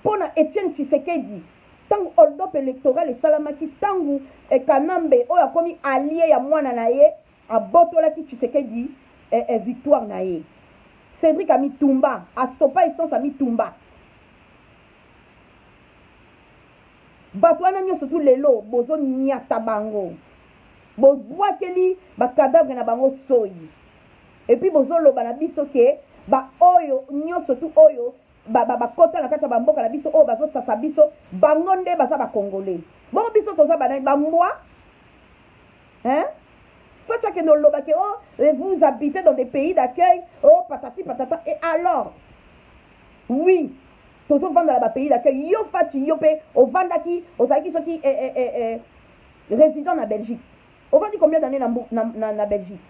Mpo na Etienne Tshisekedi, ntango hold-up electoral esalamaki, ntango Kanambe oyo akomi allie ya mwana na ye abotolaki Tshisekedi victoire na ye, Cedric amitumba, asopa essence amitumba. Bato wana nyonso tu lelo bozo nyata bango. Bobwakeli ba cadavre na bango soyi. Et puis bozo loba na biso ke ba oyo nyonso tu oyo bakota na kati ya bamboka na biso oyo bazosasa biso bango nde baza bakongole bongo biso toza banani bambwa hein toi tu akende oloba ke oh vous habitez dans des pays d'accueil oh patati patata et alors oui tozovanda na bapays d'accueil yo fati yo mpe ovandaki ozalaki soki eh, eh, eh, eh, résident na belgique ovandi combien d'année na, na, na, na belgique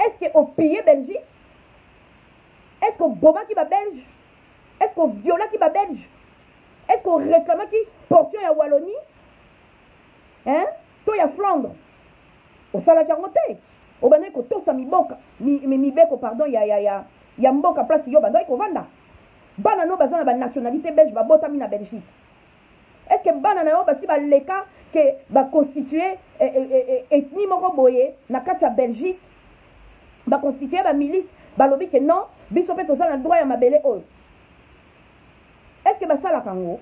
est ce que opaye belgique Est-ce que obomaki ba belge? Est-ce que oviolaki ba belge? Est-ce que oreclamaki portion ya Wallonie? Hein? To ya Flandre? Osalaki yango te. Obandaki kotosa miboka, mi, mi, mibeko pardon ya ya ya ya mboka place yo bandaki kovanda. Bana no baza na ba nationalité belge babotami na Belgique. est ce que bana na yo basi baleka ke baconstitue eh, eh, eh, ethnie moko boye na kati ya belgique baconstitue bamilice balobi ke non biso mpe toza na droit ya mabele oyo est ce que basalaka yango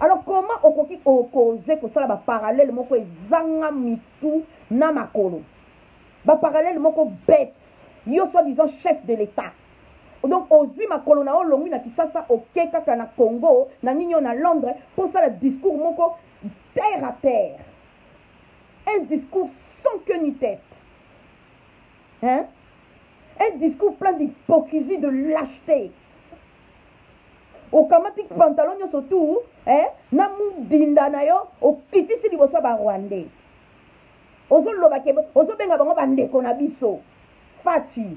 alors comment okoki okoze kosala baparallele moko ezanga mitu na makolo baparallele moko bete yo soi disant chef de l'état donc ozwi makolo na yo olongwi na kisasa oke kaka na congo na nini yo na londres mpo osala discours moko terre à terre un discours sans que ni tête hein? un discours plein d'hypocrisie de lâcheté okamati pantalon nyonso tu eh, na mudinda na yo okitisi liboso ya barwandais ozoloba ke ozobenga bango bandeko na biso faci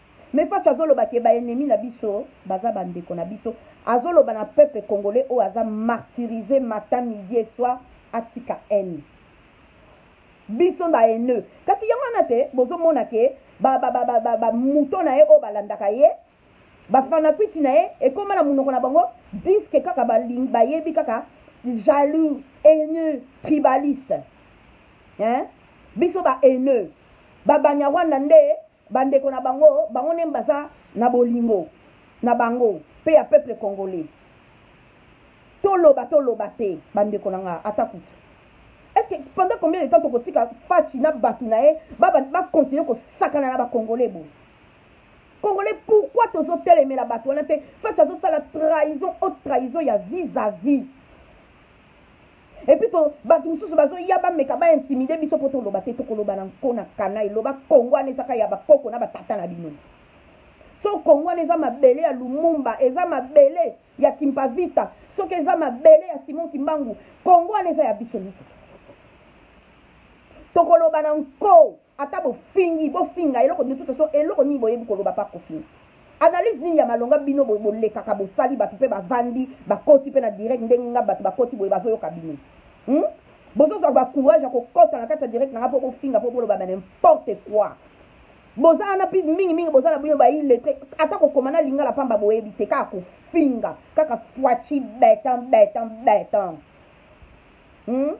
Mais Fatshi azoloba ke ba ennemis na biso baza ba ndeko na biso. Azoloba na peuple congolais oyo aza martyrisé matin midi et soir atika haine. Biso ba haineux. Kasi yango wana te bozomona ke ba ba ba ba ba, ba mouton na ye oyo balandaka ye bafanakwiti na ye ekóma na monoko na bango diske kaka baling bayebi kaka jaloux haineux tribaliste hein? biso ba haineux babanyarwanda nde Bandeko na bango, bango nde baza na bolingo na bango pe ya peuple congolais. Toloba toloba te bandeko na nga ata kutu. Est-ce que pendant combien de temps tokotika Fatshi na batu na ye ba ba continuer kosakana na ba congolais boye? congolais pourquoi tozotelemela bato wana te fati azosala trahison haute trahison ya vis-à-vis Et puis to bato mosusu bazoya bameka ba intimide biso mpo toloba te tokoloba na nko na kana eloba kongo wana ezaka ya bakoko na batata na bino so kongo wana eza mabele ya lumumba eza mabele ya kimpavita soki eza mabele ya simon kimbangu kongo wana eza ya biso nyonso tokoloba na nko Ata bofingi, bofinga eloko de toute façon eloko nini boyebi koloba pa kofinga. Analyse nini ya malonga bino boye bolekaka bosali bato mpe bavandi bakoti mpe na direct ndenge nga bato bakoti boye bazoyoka bino. Hmm? Bozozwa ba courage ya kokota na kati ya direct na nga mpo bofinga mpo boloba ba n'importe quoi. Boza wana mpe mingi mingi boza na bino ba illettre ata kokoma na lingala pamba boyebi te kaka kofinga kaka fuachi betan betan betan. Hmm?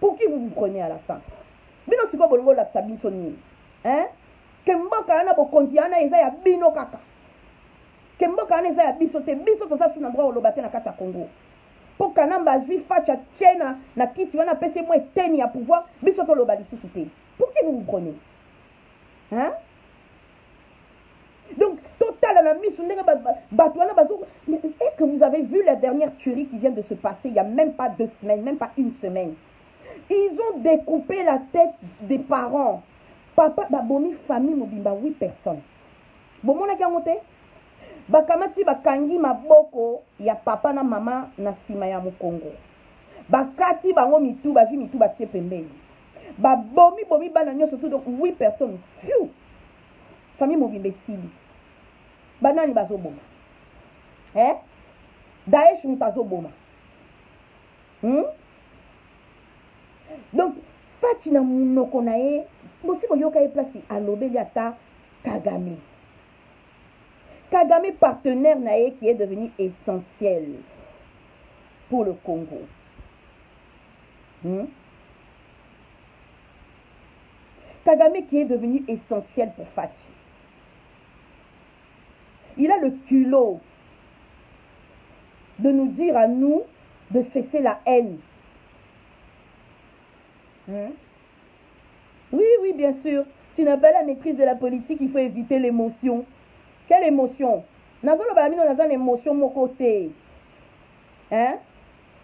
pour qui vous vous prenez à la fin bino sikoyo bolingi olakisa biso nini hein ke mboka wana bokonzi wana eza ya bino kaka ke mboka wana eza ya biso te biso toza su na droit oloba te na kati ya congo mpo kanamba azwi faci atye na, na kiti wana apesi mwa eteni ya pouvoir biso toloba lisusu te pour qui vous vous prenez hein donc totala na miso ndenge bato wana bazo est ce que vous avez vu la dernière tuerie qui vient de se passer il y a même pas deux semaines même pas une semaine ils ont découpé la tête des parents papa babomi famille mobimba oui personne bomonaki yango te bakamati bakangi maboko ya papa na mama na nsima ya mokongo bakati bango mitu bazwi mitu batie pembeni ba bomi bomi bana nyoso tout donc 8 personnes fiu famille mobimba esili banani bazoboma eh? daesh moto azoboma hmm? donc fati na monoko na ye bosi boyoka ye place alobeli ata kagame kagame partenaire na ye qui est devenu essentiel pour le congo hmm? Kagame qui est devenu essentiel pour Fati. Il a le culot de nous dire à nous de cesser la haine Hein? Oui, oui, bien sûr. Tu n'as pas la maîtrise de la politique, il faut éviter l'émotion. Quelle émotion Nous avons une émotion mon côté hein?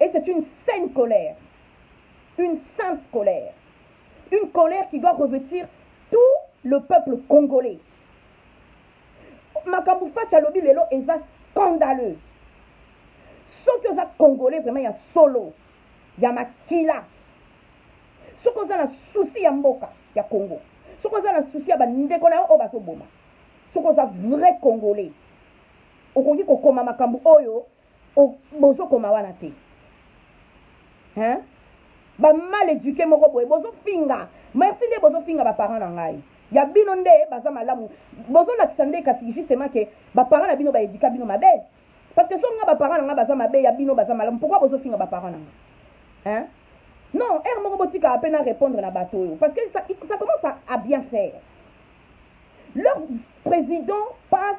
Et c'est une saine colère. Une sainte colère. Une colère qui doit revêtir tout le peuple congolais. makambo faci alobi lelo eza scandaleux soki oza congolais vraiment ya solo ya makila soki oza na susi ya mboka ya congo soki oza na susi ya bandeko na yo oyo bazoboma soki oza vrai congolais okoki kokoma makambo oyo bozo koma wana te hein ba mal éduqué moko boye bozo finga merci nde bozo finga ba parents na ngai ya bino nde baza malamu bozo lakisa nde kasi justement ke ba parents na bino ba éduquer bino mabe parce que soki nga ba parents na ngai baza mabe ya bino baza malamu pourquoi bozo finga ba parents na ngai hein non heure moko botika ape na répondre na bato oyo parce que ça, ça commence à, à bien faire leur président passe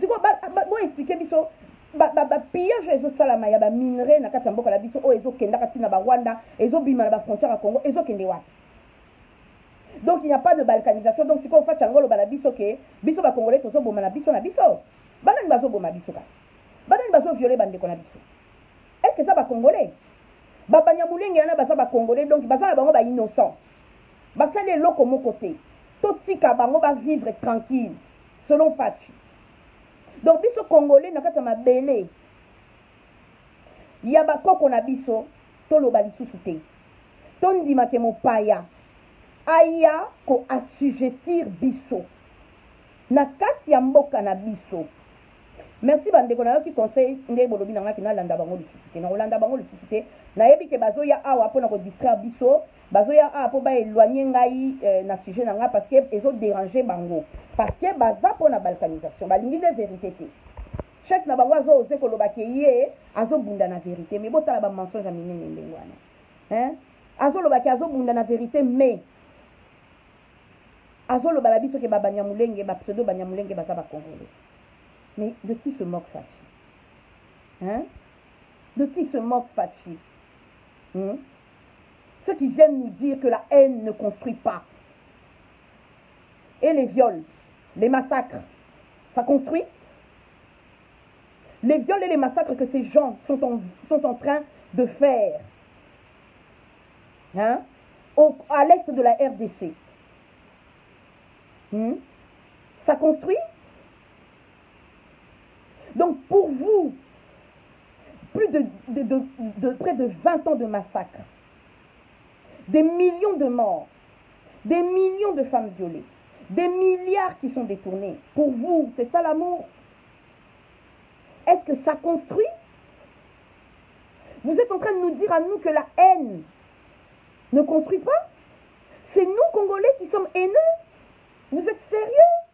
sikoyo bo explike biso bapillage oyo ezosalama ya baminerai na kati ya mboka na biso oyo ezokendaka ntina barwanda ezobima na bafrontière ya congo ezokende wapi donc il n'y a pas de balkanisation donc sikoyo faci yango oloba na biso ke biso bacongolais tozoboma na biso na biso banani bazoboma biso kasi banani bazoviole bandeko na biso est ce que eza bacongolais babanyamulenge yana baza bacongolais donc baza na bango bainnocent basali eloko moko te totika bango bavivre tranquille selon fatshi donc biso congolais na kati ya mabele ya bakoko na biso toloba lisusu te tondima ke mopaya aya koassujettir biso na kati ya mboka na biso merci bandeko nayoki conseil nde bolobi na ngaki nalanda bango lisusu te nakolanda bango lisusu te nayebi ke bazoya awa mpona kodistraire biso bazoya awa mpo ba éloigner ngai eh, na sujet na ngai parce que ezo déranger bango parce que baza mpo na balkanisation balingi nde vérité te chef na bango azo ose koloba ke ye azobunda na vérité mais botala ba mensonge ya minene ndenge wana hein azoloba ke azobunda na vérité mais azoloba na biso ke babanyamulenge bapseudo banyamulenge baza bacongolais mais de qui se moque fachi hein de qui se moque fachi hmm? Ceux qui viennent nous dire que la haine ne construit pas. Et les viols, les massacres, ça construit Les viols et les massacres que ces gens sont en, sont en train de faire hein, à l'est de la RDC, hmm? ça construit Donc pour vous, plus de, près de 20 ans de massacres, des millions de morts, des millions de femmes violées, des milliards qui sont détournés. Pour vous, c'est ça l'amour Est-ce que ça construit Vous êtes en train de nous dire à nous que la haine ne construit pas C'est nous, Congolais, qui sommes haineux Vous êtes sérieux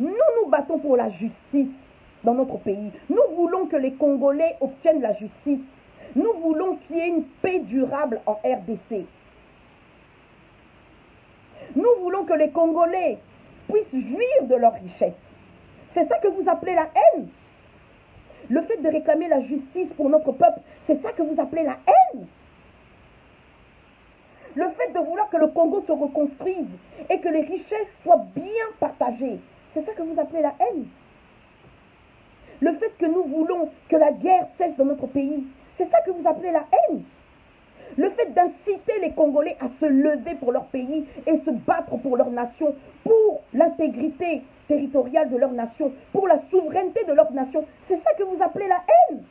Nous nous battons pour la justice dans notre pays. Nous voulons que les Congolais obtiennent la justice. Nous voulons qu'il y ait une paix durable en RDC. Nous voulons que les Congolais puissent jouir de leur richesse. C'est ça que vous appelez la haine. Le fait de réclamer la justice pour notre peuple, c'est ça que vous appelez la haine. Le fait de vouloir que le Congo se reconstruise et que les richesses soient bien partagées, c'est ça que vous appelez la haine. Le fait que nous voulons que la guerre cesse dans notre pays, c'est ça que vous appelez la haine le fait d'inciter les Congolais à se lever pour leur pays et se battre pour leur nation, pour l'intégrité territoriale de leur nation, pour la souveraineté de leur nation, c'est ça que vous appelez la haine.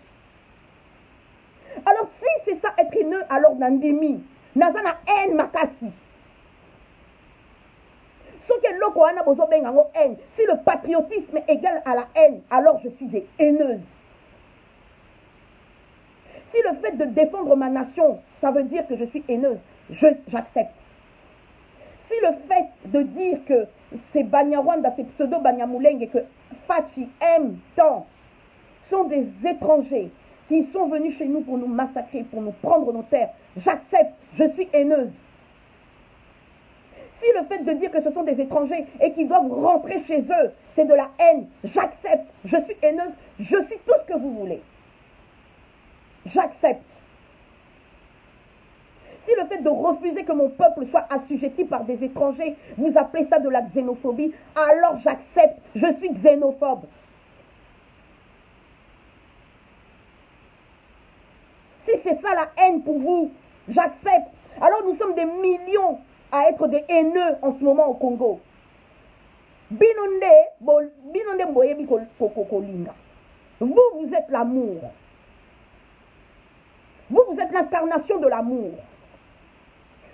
Alors si c'est ça être haineux, alors Nandimi, Nazana haine Makasi. Hein, si le patriotisme est égal à la haine, alors je suis haineuse. Si le fait de défendre ma nation, ça veut dire que je suis haineuse, j'accepte. Si le fait de dire que ces Banyarwanda, c'est pseudo-Banyamuleng et que Fachi aime tant, sont des étrangers qui sont venus chez nous pour nous massacrer, pour nous prendre nos terres, j'accepte, je suis haineuse. Si le fait de dire que ce sont des étrangers et qu'ils doivent rentrer chez eux, c'est de la haine, j'accepte, je suis haineuse, je suis tout ce que vous voulez j'accepte. Si le fait de refuser que mon peuple soit assujetti par des étrangers, vous appelez ça de la xénophobie, alors j'accepte, je suis xénophobe. Si c'est ça la haine pour vous, j'accepte. Alors nous sommes des millions à être des haineux en ce moment au Congo. Vous, vous êtes l'amour. Vous, vous êtes l'incarnation de l'amour.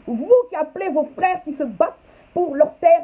Vous qui appelez vos frères qui se battent pour leur terre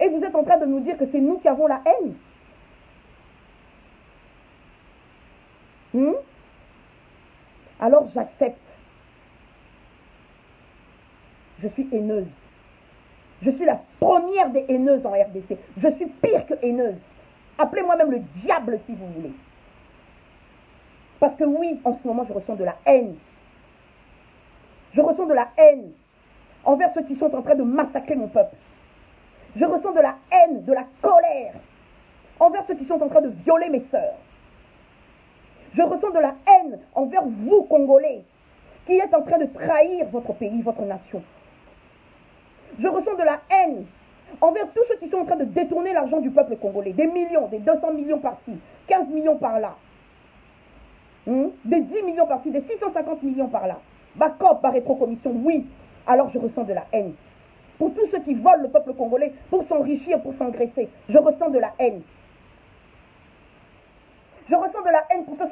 Et vous êtes en train de nous dire que c'est nous qui avons la haine. Hmm? Alors j'accepte. Je suis haineuse. Je suis la première des haineuses en RDC. Je suis pire que haineuse. Appelez-moi même le diable si vous voulez. Parce que oui, en ce moment, je ressens de la haine. Je ressens de la haine envers ceux qui sont en train de massacrer mon peuple. Je ressens de la haine, de la colère envers ceux qui sont en train de violer mes sœurs. Je ressens de la haine envers vous, Congolais, qui êtes en train de trahir votre pays, votre nation. Je ressens de la haine envers tous ceux qui sont en train de détourner l'argent du peuple congolais. Des millions, des 200 millions par-ci, 15 millions par-là. Des 10 millions par-ci, des 650 millions par-là. Backup par commission oui. Alors je ressens de la haine. Pour tous ceux qui volent le peuple congolais, pour s'enrichir, pour s'engraisser, je ressens de la haine. Je ressens de la haine pour tous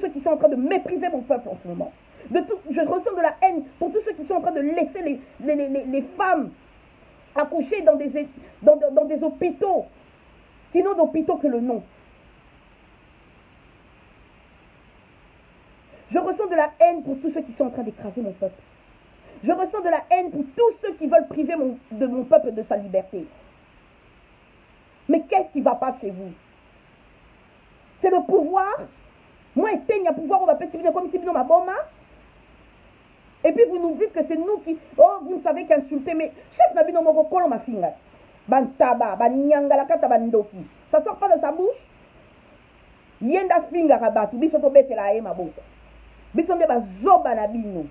ceux, qui, sont en train de mépriser mon peuple en ce moment. je ressens de la haine pour tous ceux qui sont en train de laisser les, femmes accoucher dans des, dans des hôpitaux qui n'ont d'hôpitaux que le nom. Je ressens de la haine pour tous ceux qui sont en train d'écraser mon peuple. Je ressens de la haine pour tous ceux qui veulent priver mon, de mon peuple de sa liberté. Mais qu'est-ce qui ne va pas chez vous C'est le pouvoir. Moi, il y a pouvoir, on va pas comme si ma bombe. Et puis vous nous dites que c'est nous qui... Oh, vous ne savez qu'insulter, mais chef na bino moko kolo mafinga. Bantaba, banyangala kata bandoki. Ça sort pas de sa bouche Yenda finga rabatu, biso to bete la ema boko. Biso nde bazoba na bino.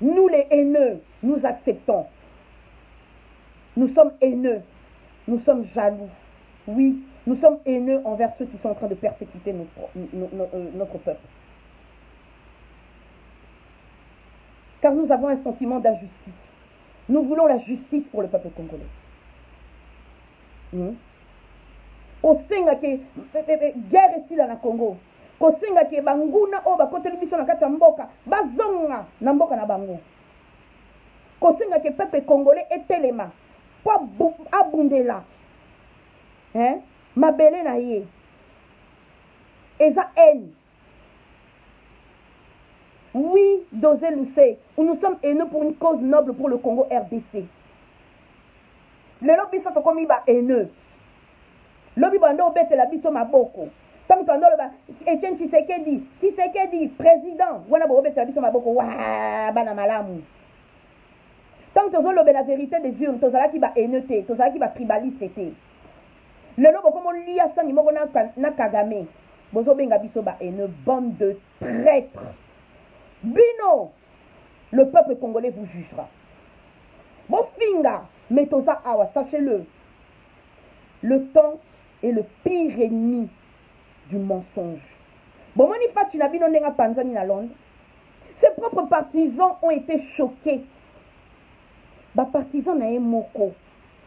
Nous les haineux, nous acceptons. Nous sommes haineux. Nous sommes jaloux. Oui, nous sommes haineux envers ceux qui sont en train de persécuter notre, notre, notre, euh, notre peuple. Car nous avons un sentiment d'injustice. Nous voulons la justice pour le peuple congolais. Hmm? kosenga ke eh, eh, eh, guerre esila na congo kosenga ke banguna oyo bakoteli biso na kati ya mboka bazonga na mboka na bango kosenga ke peuple congolais etelema mpo abundela eh? mabele na ye eza haine oui dose luse nous sommes haineux pour une cause noble pour le congo rdc lelo biso tokomi ba haineux lobi banda obetela biso maboko tango tanda oloba etienne tshisekedi tshisekedi président wana boobetela biso maboko wa bana malamu ntango tozolobela verité des urnes tozalaki ba haineux te tozalaki ba tribaliste te lelo bokoma olia sani moko na, na kagame bozobenga biso ba haineux bande de traître bino le peuple congolais vous jugera bofinga mais toza awa sachez le Le temps est le pire ennemi du mensonge. Bomoni Fatshi na bino ndenge apanzani na Londres Ses propres partisans ont été choqués. Ba partisans na ye moko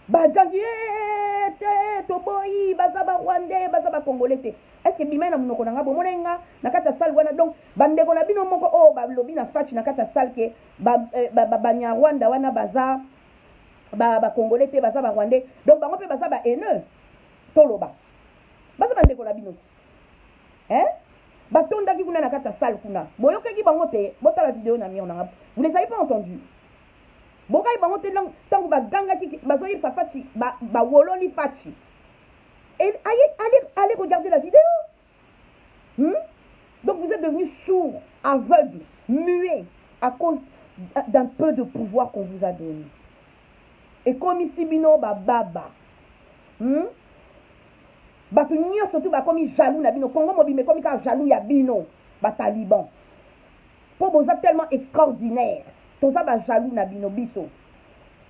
bagangi eh, te toboyi baza ba rwandais baza ba congolais te est ce que bimai na monoko na ngai bomonai nga na kati ya sale wana donc bandeko na bino moko oyo oh, balobi na fatshi na kati ya sale ke banyarwanda eh, ba, ba, ba, wana baza ba ba congolais te baza ba rwandais donc bango mpe baza ba haineux toloba baza bandeko na bino hein batondaki kuna na kati ya salle kuna boyokaki bango te botala video na mire nanga vous les avez pas entendu bokai bango te ntango bagangaki bazoyebisa faci bawololi faci ale regarde la video Hmm? Donc vous êtes devenu sourd, aveugle, muet à cause d'un peu de pouvoir qu'on vous a donné. Et comme ici, bino, ba baba. Hmm? bato nyonso tu bakomi jaloux na bino kongo mobimba ekomi kaka jaloux ya bino bataliban mpo boza tellement extraordinaire toza bajaloux na bino biso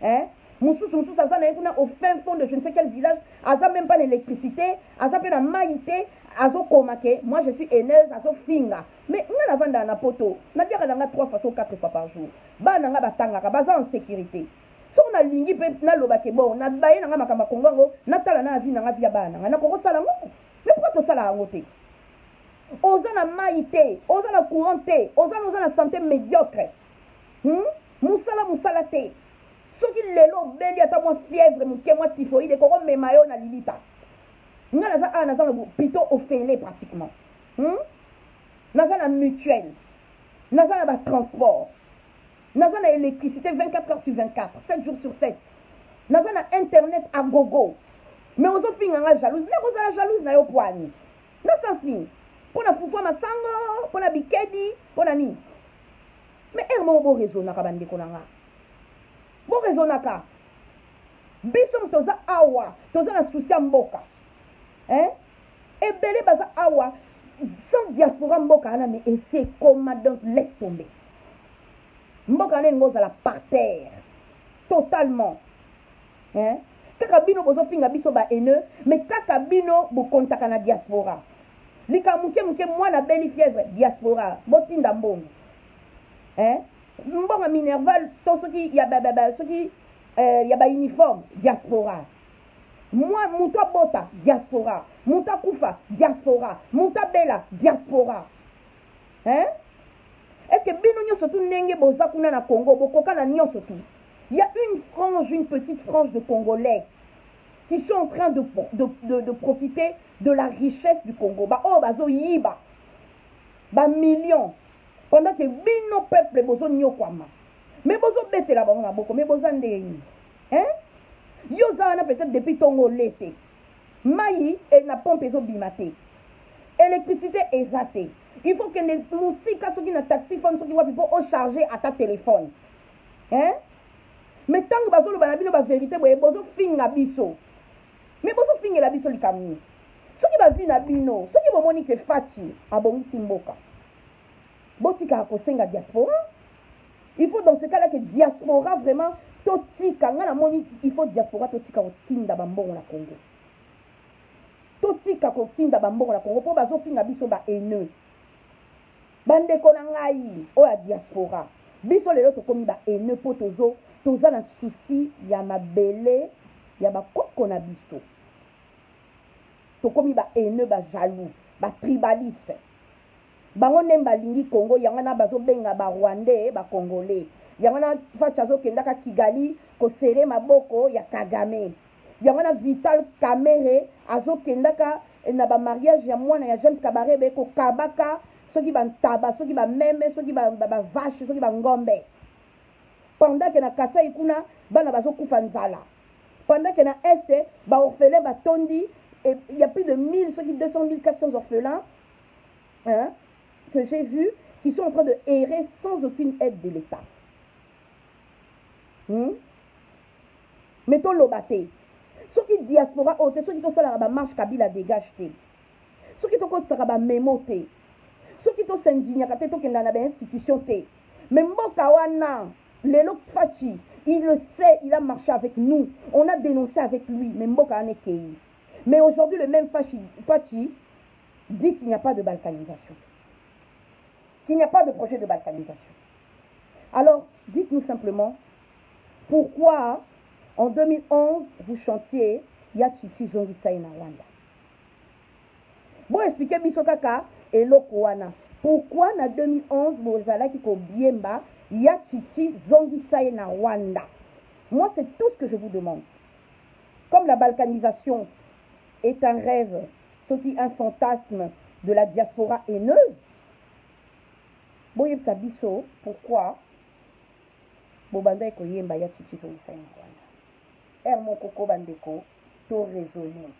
eh? mosusu mosusu aza na ye kuna au fin fond de je ne sais quel village aza même pas na électricité aza mpe na mai te azokoma ke moi je suis haineuse azofinga mais ngai navandaka na poto nabiaka na ngai trois fois to quatre fois par jour bana na ngai batangaka baza en sécurité soki nalingi mpe naloba ke bon nabaye na ngai makambo ya kongo yango natala na avi na ngai via bana na ngai nakoki kosala yango me pourkoi tosala yango te oza na mai te oza na courant te oza na oza na santé médiocre hmm? musala musala te soki lelo obeli ata mwa fièvre moke mwa typhoïde kokomema yo na lilita nga naza awa naza na pito ofele pratiquement hmm? naza na mutuelle naza na batransport naza na électricité 24 heures sur 24 7 jours sur 7 naza na internet à gogo mais ozofinga nga jalouse nakozala jalouse na yo poani na sens nini mpo na fufua masango mpo na bikedi mpo na nini mais heure moko bo raisonnaka bandeko na nga bo raisonnaka biso moto toza awa toza na susi ya mboka eh? ebele baza awa sans diaspora mboka wana mais esi ekoma donc laisse tomber mboka wana elingi ozala par terre totalement eh? kaka bino bozofinga biso bahaineux mais kaka bino bokontaka na diaspora lika muke muke mwana beni fièvre diaspora botinda mbongo eh? mbongo minerval to soki ya ba, ba, ba, soki eh, ya bauniforme diaspora mwa moto abota diaspora moto akufa diaspora moto abela diaspora eh? estce bino nyonso tu ndenge boza kuna na congo bokokana nyonso tu ya une frange une petite frange de congolais qui sont en train de, de, de, de profiter de la richesse du Congo. Ba oh bazo yiba. Ba millions. Pendant que bino peuple bozo nyokwama. Mais bozo bete la bango na boko. Mais bozo ndeni. Hein? Yo zana peut-être depuis tongo l'été. Mayi et na pompe ezo bimate. Électricité ezate. Il faut que les musiques soki na taxi phone soki wapi po o charger à ta téléphone. eh? me ntango bazoloba na bino baverité boye bozofinga biso me bozofingela biso likambo nini soki bavi na bino soki bomoni ke faci abongisi mboka botikaka kosenga diaspora il faut dans ce cas là ke diaspora vraiment totika ngai namoni il faut diaspora totika kotinda bambongo na congo totika kotinda bambongo na congo mpo bazofinga biso ba haineux bandeko na ngai oyo ya diaspora biso lelo tokomi ba haineux mpo tozo toza na susi ya mabele ya bakoko na biso tokomi ba haineux ba jaloux ba tribaliste bango nde balingi congo yango wana bazobenga barwandais bacongolais yango wana faci azokendaka kigali kosere maboko ya kagame yango na vital kamere azokendaka na ba mariage ya mwana ya james kabarebe kokabaka soki bantaba soki bameme soki bavashe soki bangombe pendant ke na kasai kuna bana bazokufa nzala pendant ke na este baorphelin batondi il y a plus de 1000 soki 200 1400 orphelins hein, que j'ai vu qui sont en train de errer sans aucune aide de l'état hmm? mais toloba te soki diaspora oyo te soki tosalaka bamarche kabila dégage te soki tokotisaka bamemo te soki tosendignaka te tokenda na bainstitution te me mboka wana lelo faci il le sait il a marché avec nous on a dénoncé avec lui me mboka wana ekei mais aujourd'hui le même faci, faci dit qu'il n'y a pas de balkanisation qu'il n'y a pas de projet de balkanisation alors dites-nous simplement Pourquoi en 2011 vous chantiez ya Chichi zongisa ye na Rwanda? Bo expliquer biso kaka eloko wana. Pourquoi na 2011 bozalaki kobiemba ya Chichi zongisa ye na Rwanda? Moi c'est tout ce que je vous demande. Comme la balkanisation est un rêve, ce qui un fantasme de la diaspora haineuse, boyebisa biso pourquoi bobandaki koyemba ya chichi zongisa yango wana heure moko ko bandeko to raisonne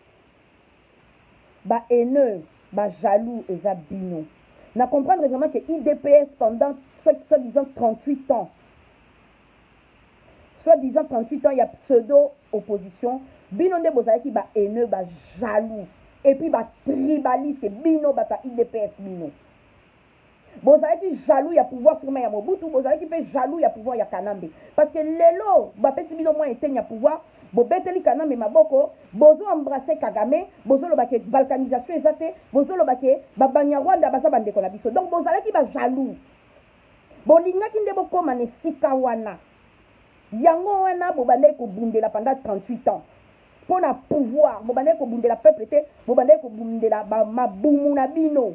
ba haineux ba jaloux eza bino na comprendre vraiment que idps pendant soit disant 38 ans soit disant 38 ans ya pseudo opposition bino nde bozalaki ba haineux ba jaloux epuis ba tribaliste bino bato ya idps bino bozalaki jaloux ya pouvoir sûrement ya mobutu bozalaki mpe jaloux ya pouvoir ya kanambe parce que lelo bapesi bino mwa eteni ya pouvoir bobeteli kanambe maboko bozo embrasse kagame bozoloba ke balkanisation eza te bozoloba ke babanyarwanda baza bandeko na biso donc bozalaki bajaloux bolingaki nde bokóma na esika wana yango wana bobandaki kobundela pendant 38 ans mpo na pouvoir bobandaki kobundela peuple te bobandaki kobundela mabumu na bino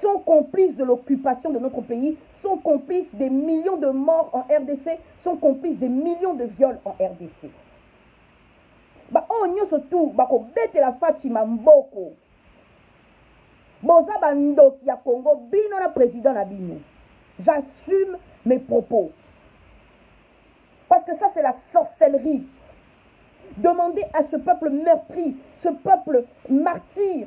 sont complices de l'occupation de notre pays, sont complices des millions de morts en RDC, sont complices des millions de viols en RDC. on y a surtout, bah, la Mamboko boza qui congo bino président j'assume mes propos parce que ça c'est la sorcellerie demander à ce peuple meurtri ce peuple martyr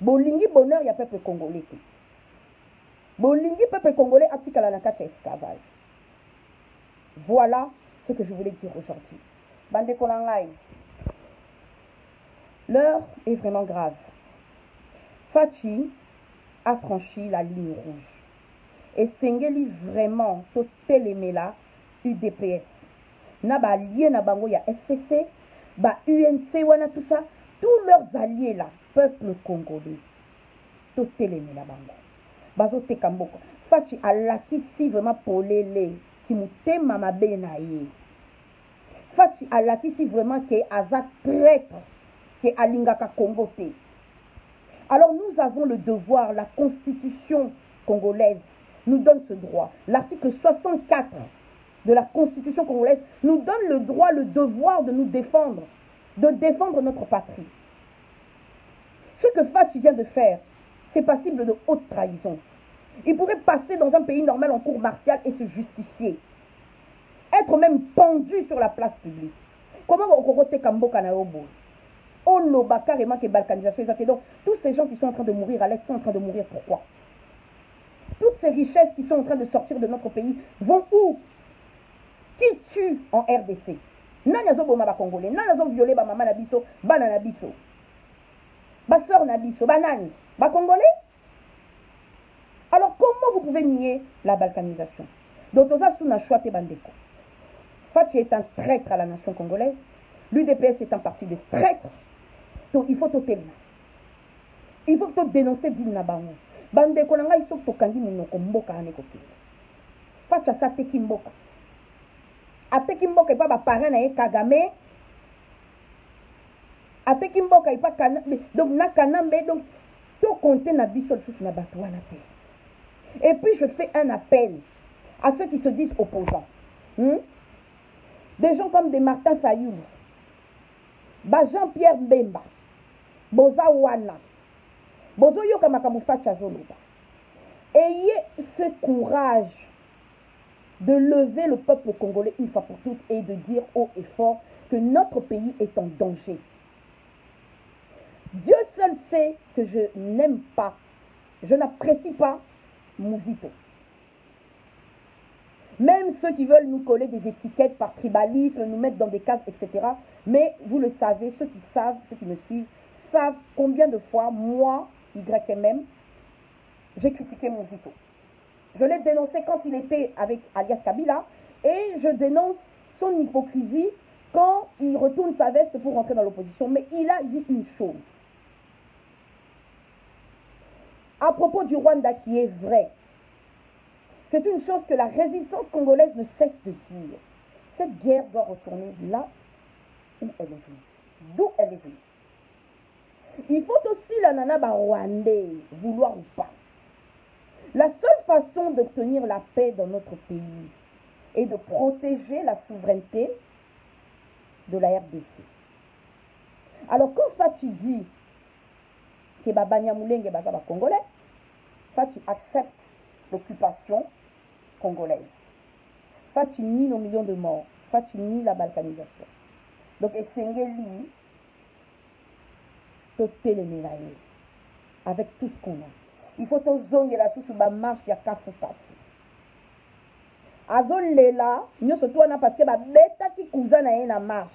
Bolingi bonheur ya peuple congolais te. Bolingi peuple congolais atikala na kati ya esclavage. Voilà ce que je voulais dire aujourd'hui. Bandeko na ngai, l'heure est vraiment grave. Fatshi a franchi la ligne rouge. Esengeli vraiment totelemela UDPS. na ba allies na bango ya FCC, ba UNC wana tout ça, tous leurs allies là, peuple congolais. Totelemela bango. Bazoteka mboka. Fatshi alakisi vraiment polele kimutema mabe na ye. Fatshi alakisi vraiment que aza traître, que alingaka Congo te. Alors nous avons le devoir, la constitution congolaise nous donne ce droit. L'article 64 de la constitution congolaise nous donne le droit, le devoir de nous défendre, de défendre notre patrie. Ce que Fatih vient de faire, c'est passible de haute trahison. Il pourrait passer dans un pays normal en cour martiale et se justifier. Être même pendu sur la place publique. Comment vous loba carrément que balkanisation est Donc, tous ces gens qui sont en train de mourir à l'Est sont en train de mourir pourquoi Toutes ces richesses qui sont en train de sortir de notre pays vont où? Qui tue en RDC? Nani azoboma ba Congolais? Nani azoviole ba mama na biso, bana na biso? Ba sœurs na biso, ba nani? Ba Congolais? Alors comment vous pouvez nier la balkanisation? Donc toza sous na choix te bandeko. Fatshi est un traître à la nation congolaise. L'UDPS est un parti de traîtres. Donc il faut totelema. il faut to denoncer dine na bango bandeko na ngai soki tokangi monoko mboka wana ekokende facha sa ateki mboka ateki mboka epa baparent na ye kagame ateki mboka epa donc na kanambe donc tokonte na biso lisusu na bato wana te et puis je fais un appel à ceux qui se disent opposants hmm? des gens comme des martin fayulu ba jean pierre mbemba ayez ce courage de lever le peuple congolais une fois pour toutes et de dire haut et fort que notre pays est en danger. Dieu seul sait que je n'aime pas, je n'apprécie pas Mouzito. Même ceux qui veulent nous coller des étiquettes par tribalisme, nous mettre dans des cases, etc. Mais vous le savez, ceux qui savent, ceux qui me suivent, combien de fois, moi, YMM, j'ai critiqué mon Zito. Je l'ai dénoncé quand il était avec alias Kabila et je dénonce son hypocrisie quand il retourne sa veste pour rentrer dans l'opposition. Mais il a dit une chose. À propos du Rwanda qui est vrai, c'est une chose que la résistance congolaise ne cesse de dire. Cette guerre doit retourner là où elle est venue, d'où elle est venue il faut aussi la nana rwandais, vouloir ou pas. La seule façon d'obtenir la paix dans notre pays est de protéger la souveraineté de la RDC. Alors quand tu dit que Babanya Moulenge Bazaba congolais, Fatshi accepte l'occupation congolaise. Fatshi nie nos millions de morts. Fatshi nie la balkanisation. Donc esengeli totelemela ye avec tout ce qu'on a. Il faut tozongela susu ba marche ya kafu kafu. azolela nyonso to wana parceke babetaki kuza na ye na marche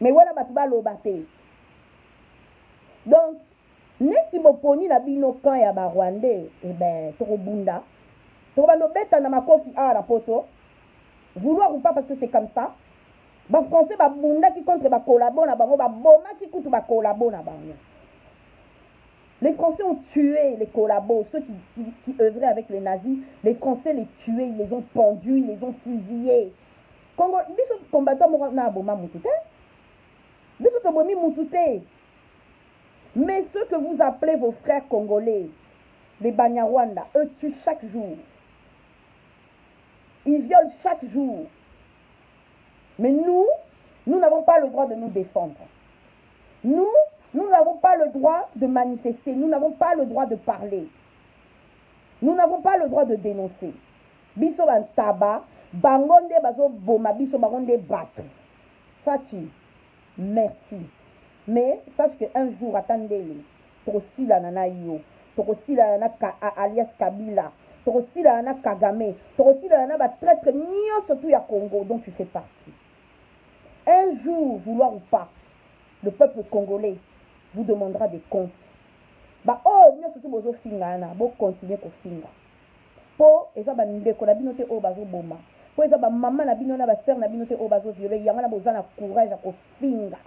me wana bato baloba te donc neti boponi na bino camp ya barwandais eben eh tokobunda tokobanda obeta na makofi awa na poto vouloir ou pas parce que c'est comme ça bafrançais babundaki contre bakolabo na bango babomaki kutu bakolabo na bango Les Français ont tué les collabos, ceux qui, qui, qui œuvraient avec les nazis. Les Français les tuaient, ils les ont pendus, ils les ont fusillés. Congo, Mais ceux que vous appelez vos frères congolais, les Banyarwanda, eux tuent chaque jour. Ils violent chaque jour. Mais nous, nous n'avons pas le droit de nous défendre. Nous, nous n'avons pas le droit de manifester, nous n'avons pas le droit de parler. Nous n'avons pas le droit de dénoncer. biso ba ntaba bango nde bazoboma biso bango nde bato faci merci mais sache que un jour ata ndele tokosilana na yo tokosilana na ka, alias kabila tokosilana na kagame tokosilana na batraitre nyonso tu ya congo dont tu fais partie un jour vouloir ou pas le peuple congolais vous demandera des comptes baoyo oh, nyonso tu bozofinga wana bocontinue kofinga Po eza ba ndeko na bino te oyo bazo boma, po eza ba maman na bino na ba soeur na bino te oyo bazo viole, yango wana boza na courage ya ko finga.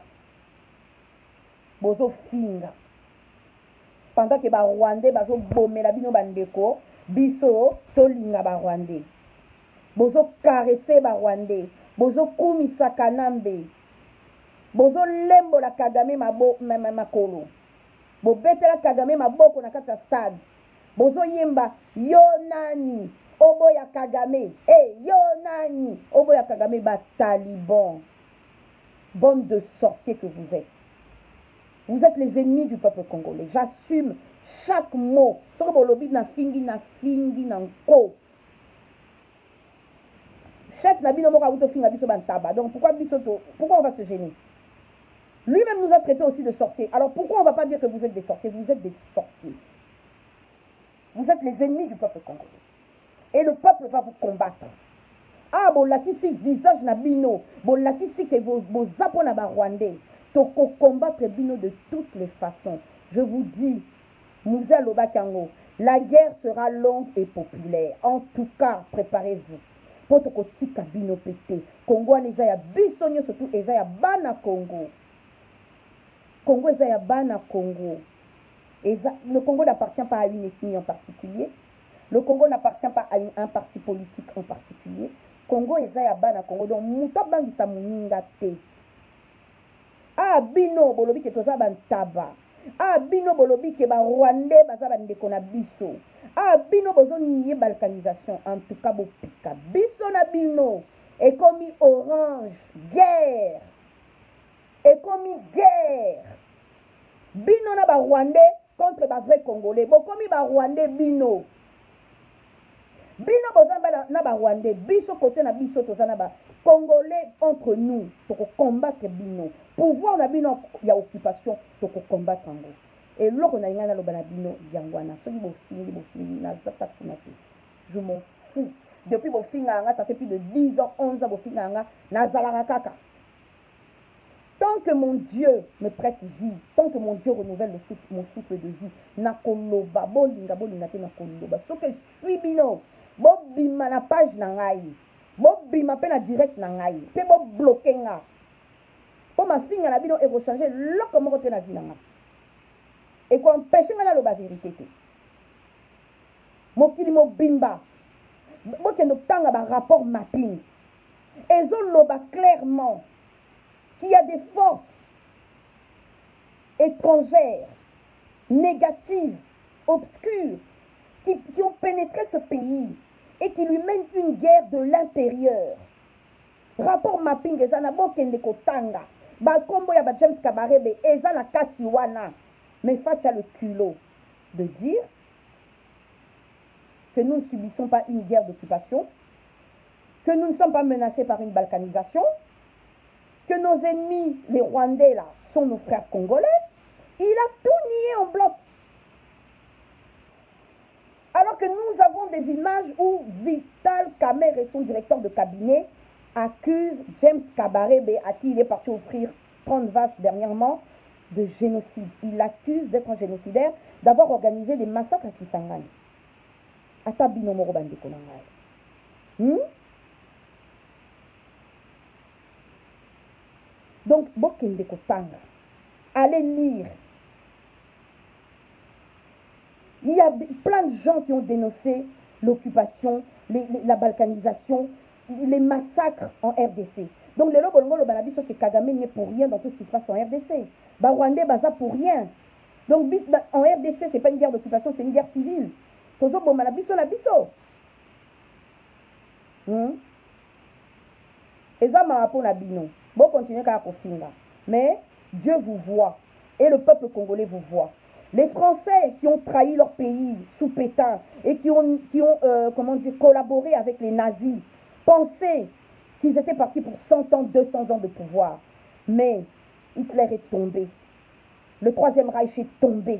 Bozo finga. Pendant que ba rwandais bazo bomela bino ba ndeko, biso tolinga ba rwandais. Bozo caresser ba rwandais, bozo kumisa kanambe. Bozo lembola Kagame mabo makolo. Bobetela Kagame maboko na kati ya stade. Bozo yemba yo nani oboya kagame eh yo nani oboya kagame ba talibans bande de sorciers que vous êtes vous êtes les ennemis du peuple congolais j'assume chaque mot soki bolobi na fingi na fingi na nko chef na bino moko akuti ofinga biso bantaba donc pourquoi biso pourquoi on va se gêner Lui-même nous a traités aussi de sorciers. Alors pourquoi on ne va pas dire que vous êtes des sorciers Vous êtes des sorciers. Vous êtes les ennemis du peuple congolais. Et le peuple va vous combattre. Ah, bon bolakisi visage na bino, bolakisi que vos apons na rwandais, toko combattre bino de toutes les façons. Je vous dis, Muze alobaki yango la guerre sera longue et populaire en tout cas preparez vous po tokotika bino pe te congo wana eza ya biso nioso tu eza ya bana congo congo eza ya bana congo eza le congo n'appartient pas à une ethnie en particulier le congo n'appartient pas à une, un parti politique en particulier congo eza ya bana congo donc moto abangisa moninga te Ah bino bolobi ke toza ba ntaba. Ah bino bolobi ke ba rwandais baza ba ndeko na biso. Ah bino bozo nier balkanisation en tout cas bopika biso na bino ekomi orange guerre ekomi guerre bino na ba rwandais contre ba vrai congolais bokomi ba rwandais bino bino boza na ba rwandais biso kote na biso toza na ba congolais entre nous tokocombattre bino pouvoir na bino ya occupation tokocombattre yango eloko na lingai naloba na bino yango wana soki bofingi bofingi naza ta kuna te je m'en fous depuis bofingaka nga ça fait plus de 10 ans 11 ans bofingaka nga nazalaka kaka Tant que mon Dieu me prête vie, tant que mon Dieu renouvelle le souffle, mon souffle de vie, nakoloba, bolinga, bolinga te nakoloba. Soki esui bino, bobima na page na ngai, bobima mpe na direct na ngai, mpe bobloke nga. Mpo mafinga na bino ekochange loko moko te na vi na ngai. Ekoempeshe ngai naloba verite te. Mokili mobimba, bokende kotanga barapport mapping ezoloba clairement qu'il y a des forces étrangères, négatives, obscures, qui, ont pénétré ce pays et qui lui mènent une guerre de l'intérieur. Rapport mapping, bokende kotanga. James Kabarebe, Mais le culot de dire que nous ne subissons pas une guerre d'occupation, que nous ne sommes pas menacés par une balkanisation, que nos ennemis, les Rwandais, là, sont nos frères congolais, il a tout nié en bloc. Alors que nous avons des images où Vital Kamer et son directeur de cabinet accusent James Kabarebe, à qui il est parti offrir 30 vaches dernièrement, de génocide. Il l'accuse d'être un génocidaire, d'avoir organisé des massacres à Kisangani. À Moroban de donc bokende kotanga allez lire il y a plein de gens qui ont dénoncé l'occupation la balkanisation les massacres en RDC donc lelo bolongo olobana biso que kagame n'est pour rien dans tout ce qui se passe en RDC barwandais baza pour rien donc en RDC ce n'est pas une guerre d'occupation c'est une guerre civile tozoboma la biso na Et ça m'a na bino Bon, continuez qu'à là. Mais Dieu vous voit et le peuple congolais vous voit. Les Français qui ont trahi leur pays sous Pétain et qui ont, qui ont euh, comment dire, collaboré avec les nazis pensaient qu'ils étaient partis pour 100 ans, 200 ans de pouvoir. Mais Hitler est tombé. Le Troisième Reich est tombé.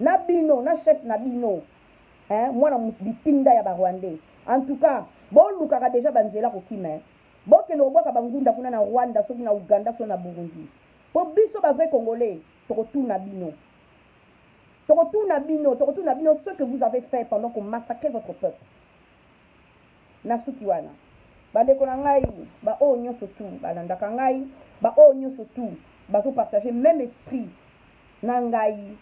na bino na chef na bino hein mwana bitinda ya ba rwandais en tout cas bolukaka deja banzela kokima hein bokende kobwaka bangunda kuna na rwanda soki na uganda soki na burundi mpo biso bavrai congolais tokotuna bino tokotuna bino tokotuna bino ce que vous avez fait pendant komassacre votre peuple Na suki wana. Ba ndeko na ngai, ba oyo nionso tout ba landaka ngai, ba oyo nionso tout bazo partager meme esprit na ngai,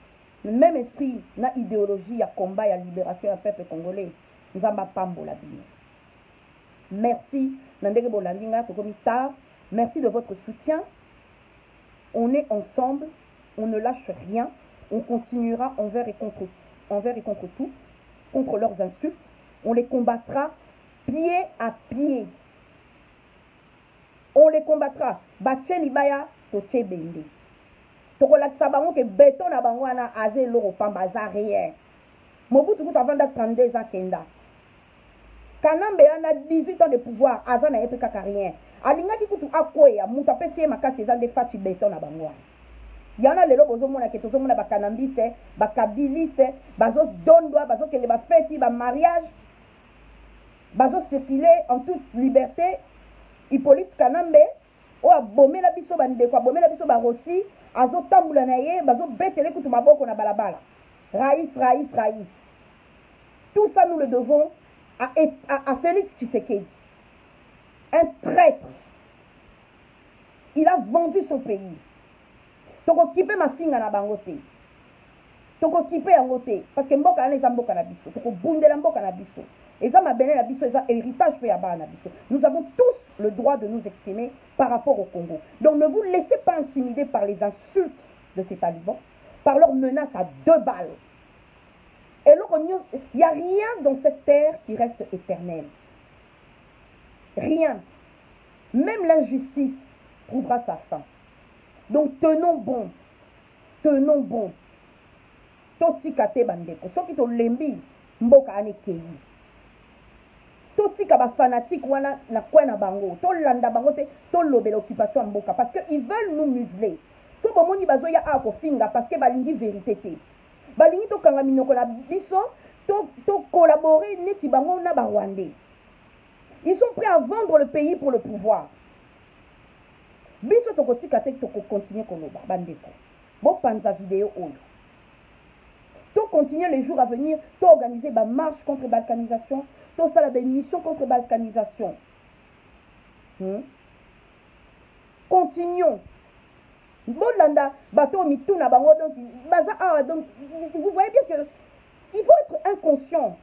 meme esprit na ideologie ya combat ya liberation ya peuple congolais, Nzambe apambola bino. Merci na ndenge bolandi ngai, tokomi tard. Merci de votre soutien. On est ensemble, on ne lâche rien, on continuera envers et contre, envers et contre tout, contre leurs insultes. On les combattra pied à pied. On les combattra. Batie libaya, totie bende. tokolakisa bango ke beton na bango wana aza eloko pamba aza rien mobutu kutu avanda 32 ans kenda kanambe wana 18 ans de pouvoir aza na ye mpe kaka rien alingaki kutu akweya moto apesi ye makasi eza nde faci beton na bango wana Yana lelo bozo mona ke tozo mona ba kanambiste, ba kabiliste, bazo dondwa, bazo kende ba feti, ba mariage, bazo circuler en toute liberté. Hippolyte Kanambe, oyo abomela biso ba ndeko, abomela biso ba Rossi, azo tambula na ye, bazo betele kutu maboko na balabala. Rais, rais, rais. Tout ça nous le devons à, à, à Félix Tshisekedi. Un traître. il a vendu son pays tokokipe mafinga na bango te tokokipe yango te parce que mboka wana eza mboka na biso tokobundela mboka na biso eza mabele na biso eza héritage mpe ya bana na biso nous avons tous le droit de nous exprimer par rapport au congo donc ne vous laissez pas intimider par les insultes de ces talibans par leur menace à deux balles eloko nyonso il y a rien dans cette terre qui reste éternel rien Meme l'injustice trouvera sa fin. Donc tenons bon. Tenons bon. Totika te bandeko. Soki tolembi mboka ane keyi. Totika ba fanatiques wana na coin na bango. Tolanda bango te, tolobela occupation ya mboka parce que ils veulent nous museler. So bomoni bazoya awa kofinga parce que balingi verite te. Balingi tokanga minoko na biso, to, to collaborer neti bango na ba Rwandais. ils sont prêts à vendre le pays pour le pouvoir biso tokotika te tokokontinue koloba bandeko bopanza video oyo tokontinue les jours à venir toorganize bamarche contre balkanisation tosala baémission contre balkanisation hmm? continuons bolanda bato oyo mitu na bango donc baza awa donc vous voyez bien que il faut être inconscient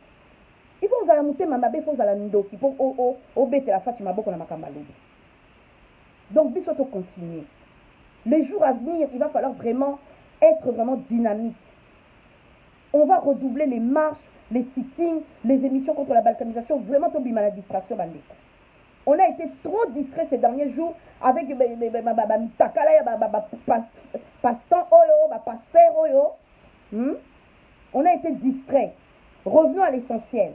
Il faut ozala mutema mabe, il faut ozala ndoki po o o obetela Fatshi maboko na makambo alobi. Donc biso to continuer. Les jours à venir, il va falloir vraiment être vraiment dynamique. On va redoubler les marches, les sittings, les émissions contre la balkanisation, vraiment to bima la distraction bandeko. On a été trop distrait ces derniers jours avec mitakala ya passe-temps oyo, ba pasteur oyo. Hmm? On a été distrait. Revenons à l'essentiel.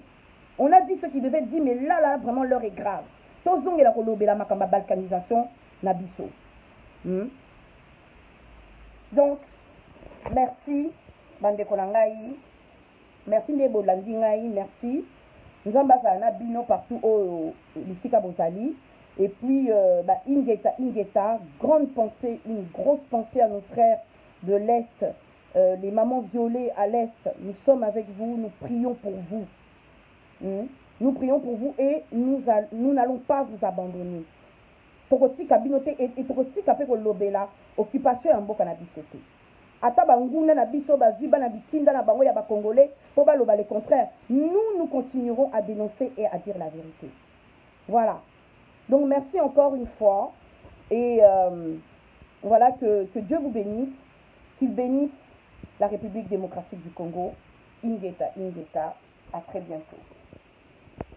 On a dit ce qui devait dire, mais là, là, vraiment, l'heure est grave. Tozongela kolobela makamba balkanisation na biso. Hmm? Donc, merci, bandeko na ngai. Merci nde bolandi ngai, merci. Nzambe azala na bino partout oyo bisika bozali. Et puis, euh, bah, Ingeta, Ingeta, grande pensée, une grosse pensée à nos frères de l'Est euh, les mamans violées à l'Est, nous sommes avec vous, nous prions pour vous. Hmm? Nous prions pour vous et nous, nous n'allons pas vous abandonner. tokotika bino te e, e tokotika mpe kolobela occupation ya mboka na biso te ata banguna na biso bazwi bana bitinda na bango ya bacongolais mpo baloba le contraire nous nous continuerons à dénoncer et à dire la vérité voilà donc merci encore une fois et euh, voilà que, que dieu vous bénisse qu'il bénisse la république démocratique du congo ingeta ingeta à très bientôt